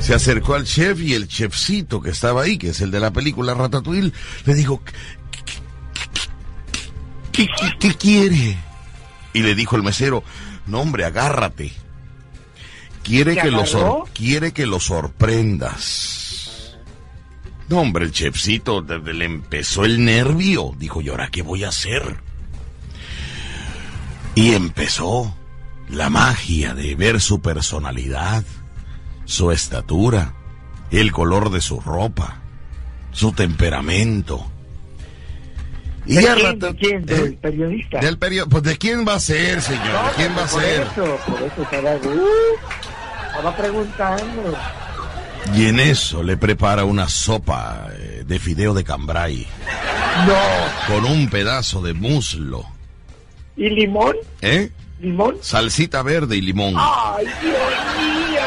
[SPEAKER 1] Se acercó al chef y el chefcito que estaba ahí, que es el de la película Ratatouille, le dijo, ¿qué, qué- qué quiere? Y le dijo el mesero, no hombre, agárrate. Quiere
[SPEAKER 3] ¿Te
[SPEAKER 1] que, lo quiere que lo sorprendas. No hombre, el chefcito le empezó el nervio. Dijo, ¿y ahora qué voy a hacer? Y empezó la magia de ver su personalidad, su estatura, el color de su ropa, su temperamento. Y
[SPEAKER 3] ¿De quién? ¿De quién? ¿Del
[SPEAKER 1] ¿Eh?
[SPEAKER 3] periodista?
[SPEAKER 1] Del Pues de quién va a ser, señor, de quién va a
[SPEAKER 3] por
[SPEAKER 1] ser.
[SPEAKER 3] Eso, por eso estaba, uh, estaba preguntando.
[SPEAKER 1] Y en eso le prepara una sopa eh, de fideo de cambray
[SPEAKER 3] No.
[SPEAKER 1] con un pedazo de muslo,
[SPEAKER 3] ¿Y limón?
[SPEAKER 1] ¿eh?
[SPEAKER 3] ¿Limón?
[SPEAKER 1] Salsita verde y limón.
[SPEAKER 3] ¡Ay, Dios mío!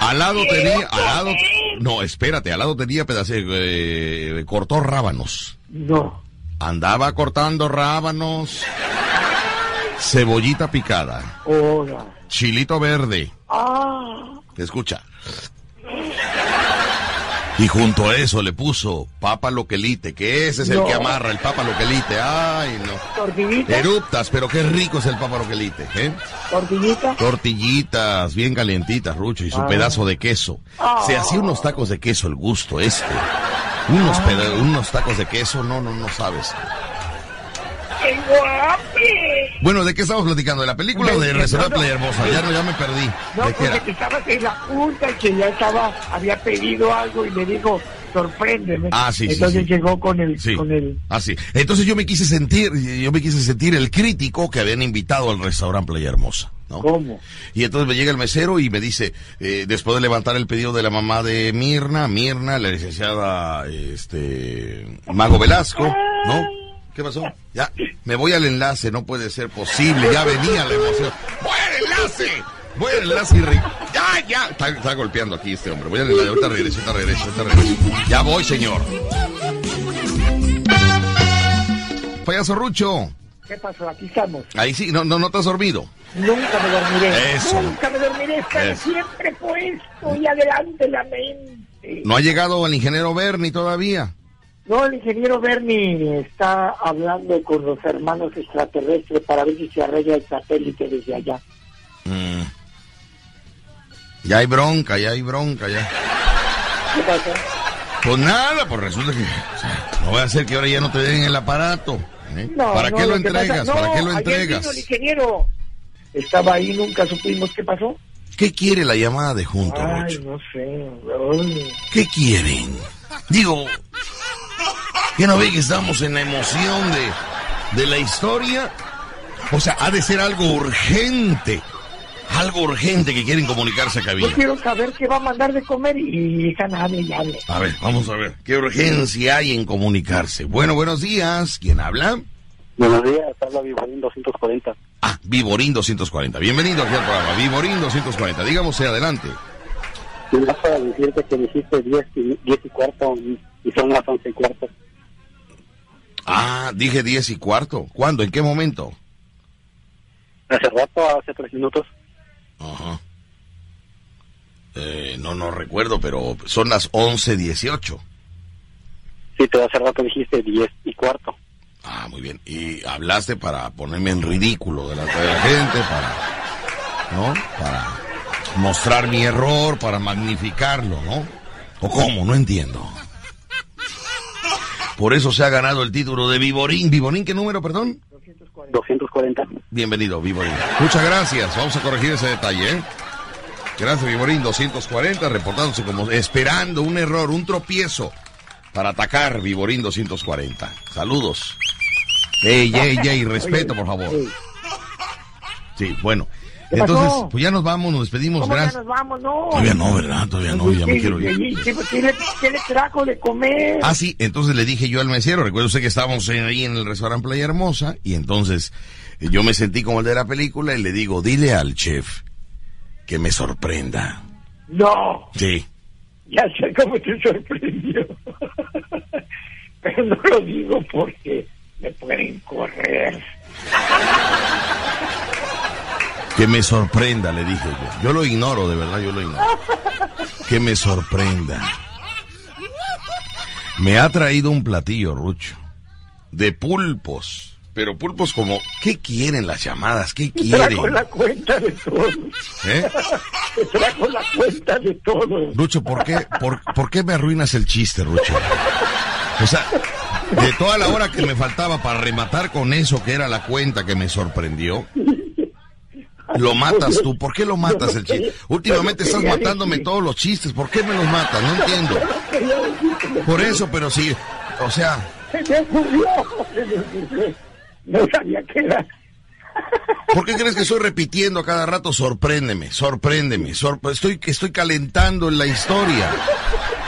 [SPEAKER 1] Al lado
[SPEAKER 3] ¡Quiero
[SPEAKER 1] tenía, al lado, no, espérate, al lado tenía pedazos, eh, cortó rábanos.
[SPEAKER 3] No.
[SPEAKER 1] Andaba cortando rábanos, cebollita picada,
[SPEAKER 3] Hola.
[SPEAKER 1] chilito verde,
[SPEAKER 3] Ah.
[SPEAKER 1] escucha. Y junto a eso le puso papa loquelite, que ese es el
[SPEAKER 3] No.
[SPEAKER 1] que amarra, el papa loquelite. Ay, no.
[SPEAKER 3] ¿Tortillita?
[SPEAKER 1] Eruptas, pero qué rico es el papa loquelite, ¿eh?
[SPEAKER 3] ¿Tortillita?
[SPEAKER 1] Tortillitas, bien calientitas, Rucho, y su
[SPEAKER 3] Ah.
[SPEAKER 1] pedazo de queso. Se
[SPEAKER 3] Ah.
[SPEAKER 1] hacía unos tacos de queso, el gusto este. Unos,
[SPEAKER 3] Ah.
[SPEAKER 1] unos tacos de queso, no, no, no sabes.
[SPEAKER 3] ¡Qué guape!
[SPEAKER 1] Bueno, ¿de qué estamos platicando? ¿De la película o de
[SPEAKER 3] no.
[SPEAKER 1] Playa Hermosa? Ya, no, ya me perdí.
[SPEAKER 3] No,
[SPEAKER 1] ¿De qué
[SPEAKER 3] porque que estabas en la junta y que ya estaba, había pedido algo y le dijo, sorpréndeme.
[SPEAKER 1] Ah, sí, sí,
[SPEAKER 3] Entonces
[SPEAKER 1] sí.
[SPEAKER 3] llegó con el,
[SPEAKER 1] Sí.
[SPEAKER 3] con el,
[SPEAKER 1] Ah, sí. Entonces yo me quise sentir, yo me quise sentir el crítico que habían invitado al restaurante Playa Hermosa, ¿no?
[SPEAKER 3] ¿cómo?
[SPEAKER 1] Y entonces me llega el mesero y me dice, eh, después de levantar el pedido de la mamá de Mirna, Mirna, la licenciada, este, Mago Velasco, ¿no? ¿Qué pasó? Ya, me voy al enlace, no puede ser posible, ya venía la emoción. ¡Voy al enlace! Voy al enlace y re- ¡Ya, ya! Está, está golpeando aquí este hombre. Voy al enlace, ahorita regreso, ahorita regreso, ahorita regreso. Ya voy, señor. Payaso Rucho.
[SPEAKER 3] ¿Qué pasó? Aquí estamos.
[SPEAKER 1] Ahí sí, no, no, no te has dormido.
[SPEAKER 3] Nunca me dormiré.
[SPEAKER 1] Eso.
[SPEAKER 3] Nunca me dormiré. Estaré
[SPEAKER 1] Eso.
[SPEAKER 3] siempre puesto y adelante la mente.
[SPEAKER 1] No ha llegado el ingeniero Bernie todavía.
[SPEAKER 3] No, el ingeniero Bernie está hablando con los hermanos extraterrestres para ver si se arregla el satélite desde allá.
[SPEAKER 1] Mm. Ya hay bronca, ya hay bronca, ya.
[SPEAKER 3] ¿Qué pasa?
[SPEAKER 1] Pues nada, pues resulta que o sea, no voy a hacer que ahora ya no te den el aparato. ¿eh?
[SPEAKER 3] No,
[SPEAKER 1] ¿Para
[SPEAKER 3] no,
[SPEAKER 1] qué lo, entregas? ¿Para qué lo
[SPEAKER 3] ayer
[SPEAKER 1] entregas?
[SPEAKER 3] vino el ingeniero estaba ahí, nunca supimos qué pasó.
[SPEAKER 1] ¿Qué quiere la llamada de junto,
[SPEAKER 3] Ay,
[SPEAKER 1] Rocho?
[SPEAKER 3] no sé. ay.
[SPEAKER 1] ¿Qué quieren? Digo, ¿que no ve que estamos en la emoción de, de la historia? O sea, ha de ser algo urgente. Algo urgente que quieren comunicarse a
[SPEAKER 3] Yo
[SPEAKER 1] cabina.
[SPEAKER 3] quiero saber qué va a mandar de comer y están hable y hable.
[SPEAKER 1] A ver, vamos a ver. ¿Qué urgencia hay en comunicarse? Bueno, buenos días. ¿Quién habla?
[SPEAKER 5] Buenos días, habla Viborín 240.
[SPEAKER 1] Ah, Viborín 240. Bienvenido aquí al programa. Viborín 240. Dígame adelante.
[SPEAKER 5] Y para decirte que dijiste 10 y, 10 y cuarto y son las 11 y cuarto.
[SPEAKER 1] Ah, dije 10 y cuarto. ¿Cuándo? ¿En qué momento?
[SPEAKER 5] Hace rato, hace tres minutos.
[SPEAKER 1] Ajá. Eh, no, no recuerdo, pero son las 11.18.
[SPEAKER 5] Sí, te hace rato dijiste 10 y cuarto.
[SPEAKER 1] Ah, Ah, muy bien. Y hablaste para ponerme en ridículo delante de la gente, para, ¿no? Para mostrar mi error, para magnificarlo, ¿no? ¿O cómo? No entiendo. Por eso se ha ganado el título de Viborín. ¿Viborín qué número, perdón?
[SPEAKER 5] 240.
[SPEAKER 1] Bienvenido, Viborín. Muchas gracias. Vamos a corregir ese detalle, ¿eh? Gracias, Viborín. 240, reportándose como esperando un error, un tropiezo para atacar Viborín 240. Saludos. Ey, ey, ey, respeto, por favor. Sí, bueno. Entonces, pues ya nos vamos, nos despedimos,
[SPEAKER 3] ¿Cómo
[SPEAKER 1] gracias.
[SPEAKER 3] ya nos vamos? No.
[SPEAKER 1] Todavía no, ¿verdad? Todavía no, ya me
[SPEAKER 3] ¿Qué-
[SPEAKER 1] quiero ir.
[SPEAKER 3] qué- qué le- qué le trajo de comer?
[SPEAKER 1] Ah, sí, entonces le dije yo al mesero, recuerdo usted que estábamos ahí en el restaurante Playa Hermosa, y entonces eh, yo me sentí como el de la película y le digo, dile al chef que me sorprenda.
[SPEAKER 3] No,
[SPEAKER 1] Sí.
[SPEAKER 3] ya sé cómo te sorprendió. Pero no lo digo porque me pueden correr.
[SPEAKER 1] Que me sorprenda, le dije yo. Yo lo ignoro, de verdad, yo lo ignoro. Que me sorprenda. Me ha traído un platillo, Rucho, de pulpos. Pero pulpos como, ¿qué quieren las llamadas? ¿Qué quieren?
[SPEAKER 3] Trajo la cuenta de todo.
[SPEAKER 1] ¿Eh?
[SPEAKER 3] Te trajo la cuenta de todo.
[SPEAKER 1] Rucho, ¿por qué, por, por qué me arruinas el chiste, Rucho? O sea, de toda la hora que me faltaba para rematar con eso que era la cuenta que me sorprendió, lo matas tú. ¿Por qué lo matas el chiste? Últimamente estás matándome todos los chistes. ¿Por qué me los matas? No entiendo. Por eso, pero sí. O sea.
[SPEAKER 3] No sabía qué era.
[SPEAKER 1] ¿por qué crees que estoy repitiendo a cada rato? Sorpréndeme, sorpréndeme. sor- estoy, estoy calentando en la historia.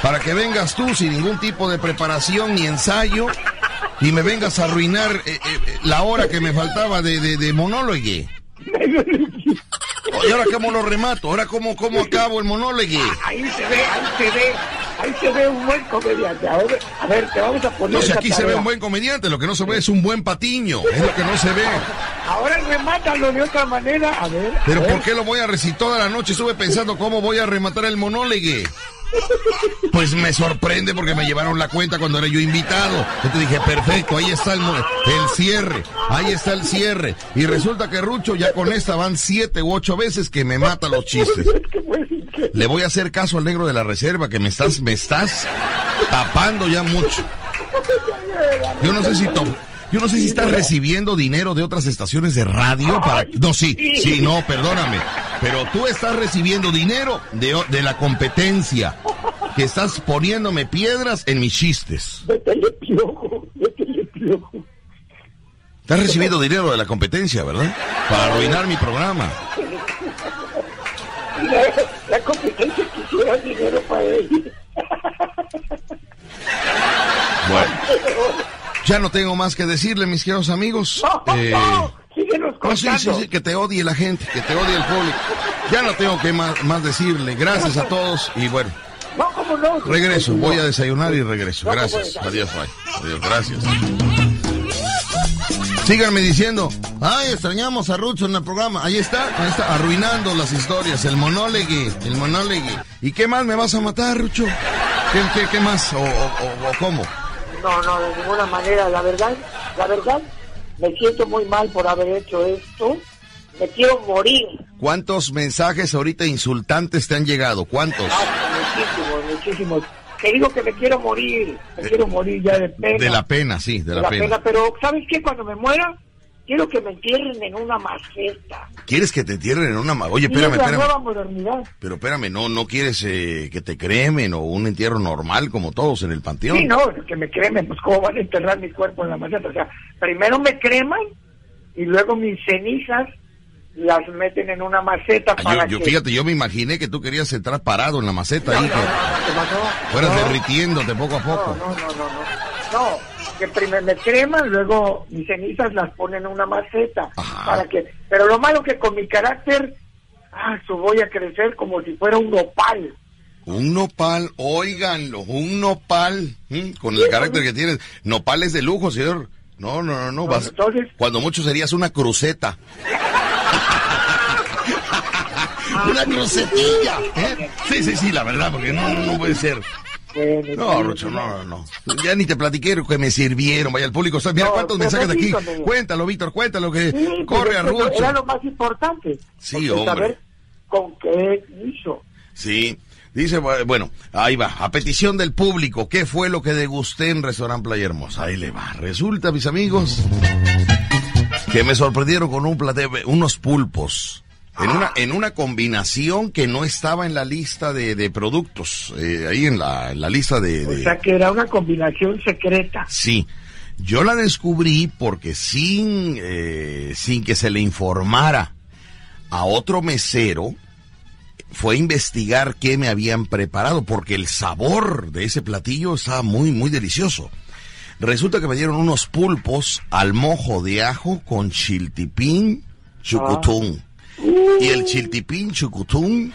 [SPEAKER 1] Para que vengas tú sin ningún tipo de preparación ni ensayo y me vengas a arruinar eh, eh, la hora que me faltaba de, de, de monólogo. ¿Y ahora cómo lo remato? ¿Ahora cómo, cómo acabo el monólogo?
[SPEAKER 3] Ahí se ve, ahí se ve, ahí se ve un buen comediante. A ver, a ver, te vamos a poner.
[SPEAKER 1] No sé,
[SPEAKER 3] esa
[SPEAKER 1] aquí se ve un buen comediante, lo que no se ve es un buen patiño, es lo que no se ve.
[SPEAKER 3] Ahora remátalo de otra manera. A ver. a
[SPEAKER 1] Pero
[SPEAKER 3] ver.
[SPEAKER 1] ¿por qué lo voy a recitar toda la noche? Estuve pensando cómo voy a rematar el monólogo. Pues me sorprende porque me llevaron la cuenta cuando era yo invitado. Entonces dije, perfecto, ahí está el, cierre, ahí está el cierre. Y resulta que Rucho ya con esta van siete u ocho veces que me mata los chistes. Le voy a hacer caso al negro de la reserva que me estás, me estás tapando ya mucho. Yo no sé si to- yo no sé si estás recibiendo dinero de otras estaciones de radio para no sí sí. no perdóname. Pero tú estás recibiendo dinero de, de la competencia que estás poniéndome piedras en mis chistes.
[SPEAKER 3] Piojo, métele piojo.
[SPEAKER 1] estás recibiendo dinero de la competencia verdad para arruinar mi programa.
[SPEAKER 3] La, la competencia quisiera dinero para él.
[SPEAKER 1] bueno ya no tengo más que decirle mis queridos amigos
[SPEAKER 3] No,
[SPEAKER 1] Eh,
[SPEAKER 3] no, síguenos
[SPEAKER 1] No, sí,
[SPEAKER 3] contando.
[SPEAKER 1] sí, sí, que te odie la gente, que te odie el público. Ya no tengo que más, más decirle. Gracias a todos y bueno,
[SPEAKER 3] No, cómo no.
[SPEAKER 1] regreso. Voy a desayunar y regreso. Gracias. Adiós, bye. Adiós, gracias. Síganme diciendo, ay, extrañamos a Rucho en el programa. Ahí está, ahí está, arruinando las historias, el monólogo, el monólogo. ¿Y qué más me vas a matar, Rucho? ¿Qué, qué, qué más? ¿O, o, o- o cómo?
[SPEAKER 3] No, no, de ninguna manera. La verdad, la verdad, me siento muy mal por haber hecho esto. Me quiero morir.
[SPEAKER 1] ¿Cuántos mensajes ahorita insultantes te han llegado? ¿Cuántos?
[SPEAKER 3] Ah, muchísimos, muchísimos. Te digo que me quiero morir. Me quiero morir ya de pena.
[SPEAKER 1] De la pena, sí, de
[SPEAKER 3] De
[SPEAKER 1] la pena.
[SPEAKER 3] Pero, ¿sabes qué? Cuando me muera, quiero que me entierren en una maceta.
[SPEAKER 1] ¿Quieres que te entierren en una... ma- Oye, espérame,
[SPEAKER 3] es la
[SPEAKER 1] espérame.
[SPEAKER 3] nueva modernidad.
[SPEAKER 1] Pero espérame, ¿no, no quieres eh, que te cremen o un entierro normal como todos en el panteón?
[SPEAKER 3] Sí, no, que me cremen, pues cómo van a enterrar mi cuerpo en la maceta. O sea, primero me creman y luego mis cenizas las meten en una maceta
[SPEAKER 1] Ah,
[SPEAKER 3] para
[SPEAKER 1] yo, yo-
[SPEAKER 3] que...
[SPEAKER 1] fíjate, yo me imaginé que tú querías entrar parado en la maceta
[SPEAKER 3] No,
[SPEAKER 1] ahí,
[SPEAKER 3] no, no,
[SPEAKER 1] fueras derritiéndote poco a poco.
[SPEAKER 3] no, no, no, no. No, que primero me creman, luego mis cenizas las ponen en una maceta.
[SPEAKER 1] Ajá.
[SPEAKER 3] Para que... Pero lo malo que con mi carácter, ah, voy a crecer como si fuera un nopal.
[SPEAKER 1] Un nopal, óiganlo, un nopal, con el carácter que tienes. Nopales de lujo, señor. No, no, no, no. Vas,
[SPEAKER 3] entonces-
[SPEAKER 1] cuando mucho serías una cruceta. una crucetilla. ¿eh? Sí, sí, sí, la verdad, porque no, no, no puede ser. No, Rocho, no, no, no. Ya ni te platiqué que me sirvieron. Vaya, el público. Mira cuántos mensajes de aquí. Cuéntalo, Víctor, cuéntalo que corre a Rucho.
[SPEAKER 3] Era lo más importante.
[SPEAKER 1] Sí, hombre.
[SPEAKER 3] Saber con qué hizo.
[SPEAKER 1] Sí. Dice, bueno, ahí va, a petición del público, ¿qué fue lo que degusté en Restaurant Playa Hermosa? Ahí le va. Resulta, mis amigos, que me sorprendieron con un plateo, unos pulpos en una, en una combinación que no estaba en la lista de, de productos, eh, ahí en la, en la lista de,
[SPEAKER 3] O sea que era una combinación secreta.
[SPEAKER 1] Sí. Yo la descubrí porque sin, eh, sin que se le informara a otro mesero, fue a investigar qué me habían preparado, porque el sabor de ese platillo estaba muy, muy delicioso. Resulta que me dieron unos pulpos al mojo de ajo con chiltipín, chucutún. Y el chiltipín chucutún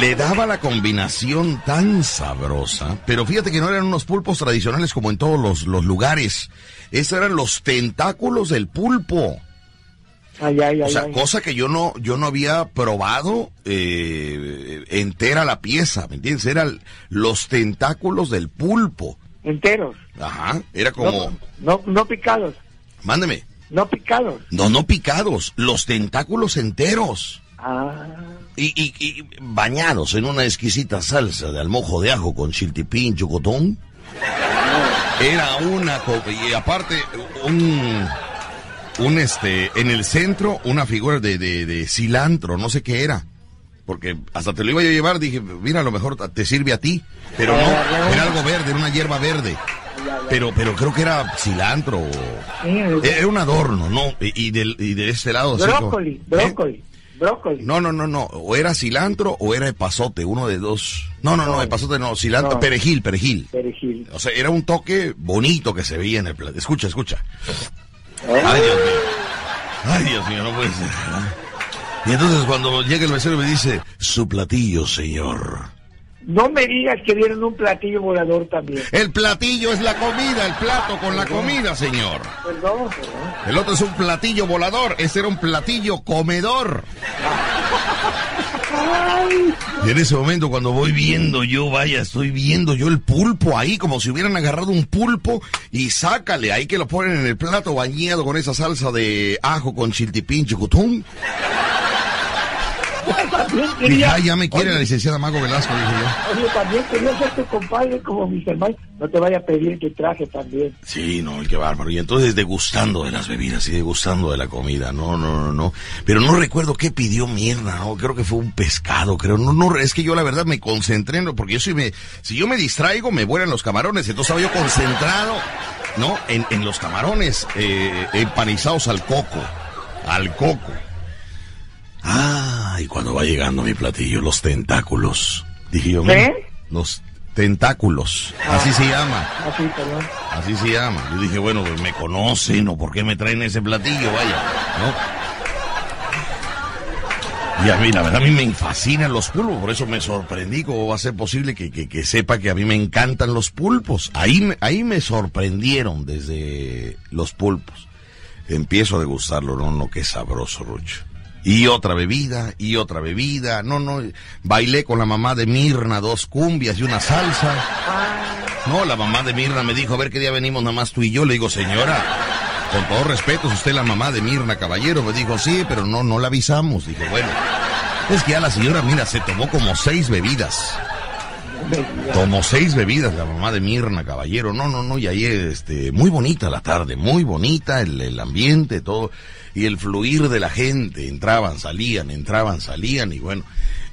[SPEAKER 1] le daba la combinación tan sabrosa. Pero fíjate que no eran unos pulpos tradicionales como en todos los, los lugares. Esos eran los tentáculos del pulpo.
[SPEAKER 3] Ay, ay,
[SPEAKER 1] o sea,
[SPEAKER 3] ay,
[SPEAKER 1] cosa que yo no, yo no había probado eh, entera la pieza, ¿me entiendes? Eran los tentáculos del pulpo.
[SPEAKER 3] Enteros.
[SPEAKER 1] Ajá, era como...
[SPEAKER 3] No, no, no picados.
[SPEAKER 1] Mándeme.
[SPEAKER 3] No picados.
[SPEAKER 1] No, no picados, los tentáculos enteros.
[SPEAKER 3] Ah.
[SPEAKER 1] Y, y, y, bañados en una exquisita salsa de almojo de ajo con chiltipín, chocotón. Era una... Y aparte, un... Un este... En el centro, una figura de, de, de cilantro, no sé qué era. Porque hasta te lo iba a llevar, dije, mira, a lo mejor te sirve a ti. Pero no, era algo verde, era una hierba verde. Pero, pero creo que era cilantro. Era un adorno, ¿no? Y, del, y de este lado.
[SPEAKER 3] Brócoli, como, brócoli. ¿eh? Brócoli.
[SPEAKER 1] No, no, no, no. O era cilantro o era epazote, uno de dos. No, no, no, epazote no. Cilantro, no. perejil, perejil.
[SPEAKER 3] Perejil.
[SPEAKER 1] O sea, era un toque bonito que se veía en el plato. Escucha, escucha. Ay, Dios mío. Ay, Dios mío, no puede ser. Y entonces cuando llega el mesero me dice, su platillo, señor.
[SPEAKER 3] No me digas que dieron un platillo volador también.
[SPEAKER 1] El platillo es la comida, el plato con la comida, señor.
[SPEAKER 3] Perdón, perdón.
[SPEAKER 1] El otro es un platillo volador, este era un platillo comedor.
[SPEAKER 3] Ay.
[SPEAKER 1] Y en ese momento cuando voy viendo yo, vaya, estoy viendo yo el pulpo ahí, como si hubieran agarrado un pulpo y sácale ahí que lo ponen en el plato bañado con esa salsa de ajo con chiltipín, chucutún. Dije, ah, ya me quiere la licenciada Mago Velasco, dije yo.
[SPEAKER 3] Oye, también quería ser tu compadre como mis hermanos. No te vaya a pedir que traje también.
[SPEAKER 1] Sí, no, qué bárbaro. Y entonces degustando de las bebidas y degustando de la comida. No, no, no, no. Pero no recuerdo qué pidió Mirna, ¿no? Creo que fue un pescado, creo. No, no, es que yo la verdad me concentré en lo, porque yo soy me, si yo me distraigo, me vuelan los camarones. Entonces estaba yo concentrado, ¿no? En, en los camarones, eh, empanizados al coco. Al coco. Ah, y cuando va llegando mi platillo, los tentáculos. Dije yo,
[SPEAKER 3] ¿Qué?
[SPEAKER 1] los tentáculos. Así se llama.
[SPEAKER 3] Así, perdón.
[SPEAKER 1] Así se llama. Yo dije, bueno, pues me conocen o por qué me traen ese platillo, vaya, ¿no? Y a mí, la verdad, a mí me fascinan los pulpos, por eso me sorprendí cómo va a ser posible que, que, que sepa que a mí me encantan los pulpos. Ahí, ahí me sorprendieron desde los pulpos. Empiezo a degustarlo, no, no, qué sabroso, Rucho. Y otra bebida, y otra bebida. No, no, bailé con la mamá de Mirna dos cumbias y una salsa. No, la mamá de Mirna me dijo, a ver qué día venimos nada más tú y yo. Le digo, señora, con todo respeto, es usted la mamá de Mirna Caballero. Me dijo, sí, pero no, no la avisamos. Dije, bueno, es que ya la señora, mira, se tomó como seis bebidas. Tomó seis bebidas la mamá de Mirna Caballero. No, no, no, y ahí, este, muy bonita la tarde, muy bonita el, el ambiente, todo y el fluir de la gente, entraban, salían, entraban, salían y bueno,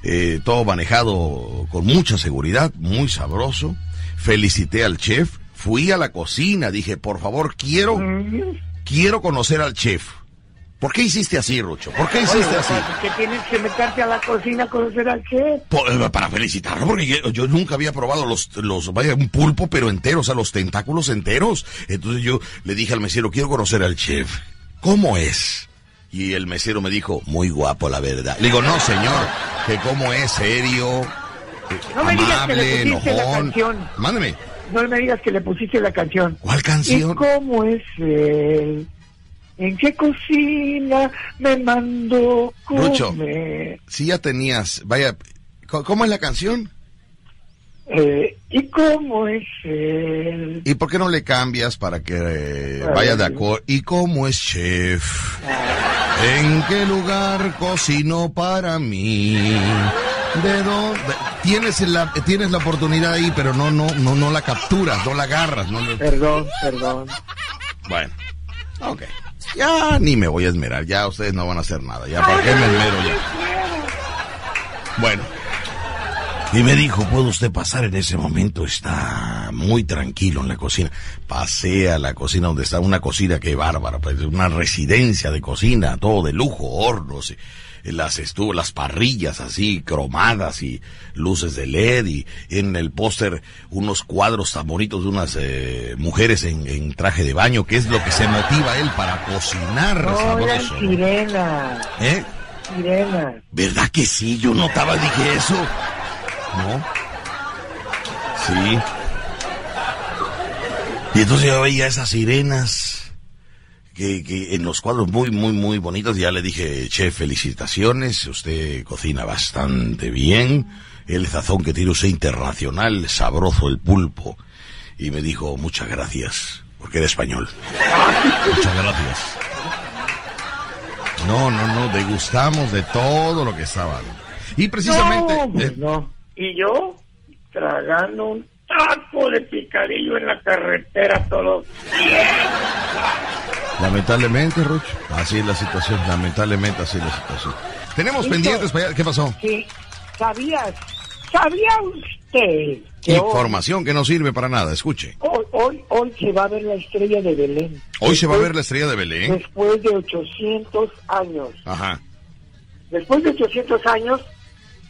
[SPEAKER 1] eh, todo manejado con mucha seguridad, muy sabroso. Felicité al chef, fui a la cocina, dije, por favor, quiero, quiero conocer al chef. ¿Por qué hiciste así, Rucho? ¿Por qué hiciste
[SPEAKER 3] Oye,
[SPEAKER 1] así?
[SPEAKER 3] ¿Por qué tienes que meterte a la cocina a conocer al chef?
[SPEAKER 1] Por- eh, para felicitarlo, porque yo, yo nunca había probado los, los, vaya, un pulpo, pero entero, o sea, los tentáculos enteros. Entonces yo le dije al mesero, quiero conocer al chef. ¿Cómo es? Y el mesero me dijo, muy guapo, la verdad. Le digo, no, señor, que cómo es, serio, eh,
[SPEAKER 3] No me digas que le
[SPEAKER 1] amable,
[SPEAKER 3] la
[SPEAKER 1] enojón.
[SPEAKER 3] canción.
[SPEAKER 1] Mándeme.
[SPEAKER 3] No me digas que le pusiste la canción.
[SPEAKER 1] ¿Cuál
[SPEAKER 3] ¿Y
[SPEAKER 1] canción?
[SPEAKER 3] cómo es él? ¿En qué cocina me mandó comer?
[SPEAKER 1] Rucho. Si ya tenías, vaya, ¿co- ¿cómo es la canción?
[SPEAKER 3] Eh, ¿Y cómo es él?
[SPEAKER 1] ¿Y por qué no le cambias para que eh, vaya de acuerdo? ¿Y cómo es chef? ¿En qué lugar cocino para mí? ¿De dónde? Tienes la, tienes la oportunidad ahí, pero no, no, no, no la capturas, no la agarras. No,
[SPEAKER 3] Perdón, perdón.
[SPEAKER 1] Bueno, ok. Ya ni me voy a esmerar, ya ustedes no van a hacer nada. Ya, ¿para qué me esmero ya? Bueno. Y me dijo, ¿puede usted pasar en ese momento? Está muy tranquilo en la cocina. Pasé a la cocina donde está una cocina que bárbara, pues una residencia de cocina, todo de lujo, hornos, las estufas, las parrillas así cromadas y luces de LED y en el póster unos cuadros tan bonitos de unas eh, mujeres en, traje de baño, que es lo que se motiva él para cocinar
[SPEAKER 3] no, sabroso. Sirena.
[SPEAKER 1] ¿Eh?
[SPEAKER 3] Sirena.
[SPEAKER 1] ¿Verdad que sí? Yo notaba, dije eso. ¿no? Sí. Y entonces yo veía esas sirenas que, que, en los cuadros muy, muy, muy bonitos. Ya le dije, chef, felicitaciones. Usted cocina bastante bien. El sazón que tiene usted internacional, sabroso el pulpo. Y me dijo, muchas gracias, porque era español. muchas gracias. No, no, no, degustamos de todo lo que estaba. Y precisamente...
[SPEAKER 3] no. Eh, y yo tragando un taco de picadillo en la carretera todos
[SPEAKER 1] Lamentablemente, Rucho, así es la situación, lamentablemente así es la situación. Tenemos pendientes para allá, ¿qué pasó?
[SPEAKER 3] Sí, ¿sabías? ¿Sabía usted?
[SPEAKER 1] Información que no sirve para nada, escuche.
[SPEAKER 3] Hoy, hoy, hoy se va a ver la estrella de Belén.
[SPEAKER 1] Hoy se va a ver la estrella de Belén.
[SPEAKER 3] Después de 800 años.
[SPEAKER 1] Ajá.
[SPEAKER 3] Después de 800 años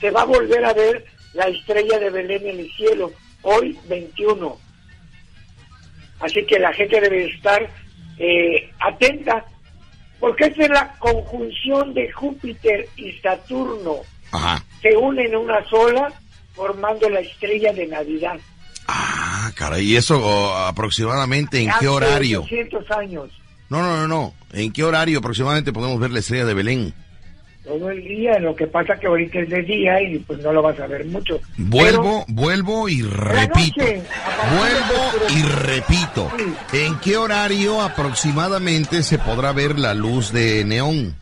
[SPEAKER 3] se va a volver a ver la estrella de Belén en el cielo, hoy 21. Así que la gente debe estar eh, atenta, porque es la conjunción de Júpiter y Saturno. Se unen en una sola, formando la estrella de Navidad.
[SPEAKER 1] Ah, caray, ¿y eso oh, aproximadamente en qué horario?
[SPEAKER 3] 200 años.
[SPEAKER 1] No, no, no, no. ¿En qué horario aproximadamente podemos ver la estrella de Belén?
[SPEAKER 3] Todo el día, lo que pasa que ahorita es de día y pues no lo vas a ver mucho.
[SPEAKER 1] Vuelvo, vuelvo y repito. vuelvo y repito. ¿En qué horario aproximadamente se podrá ver la luz de neón?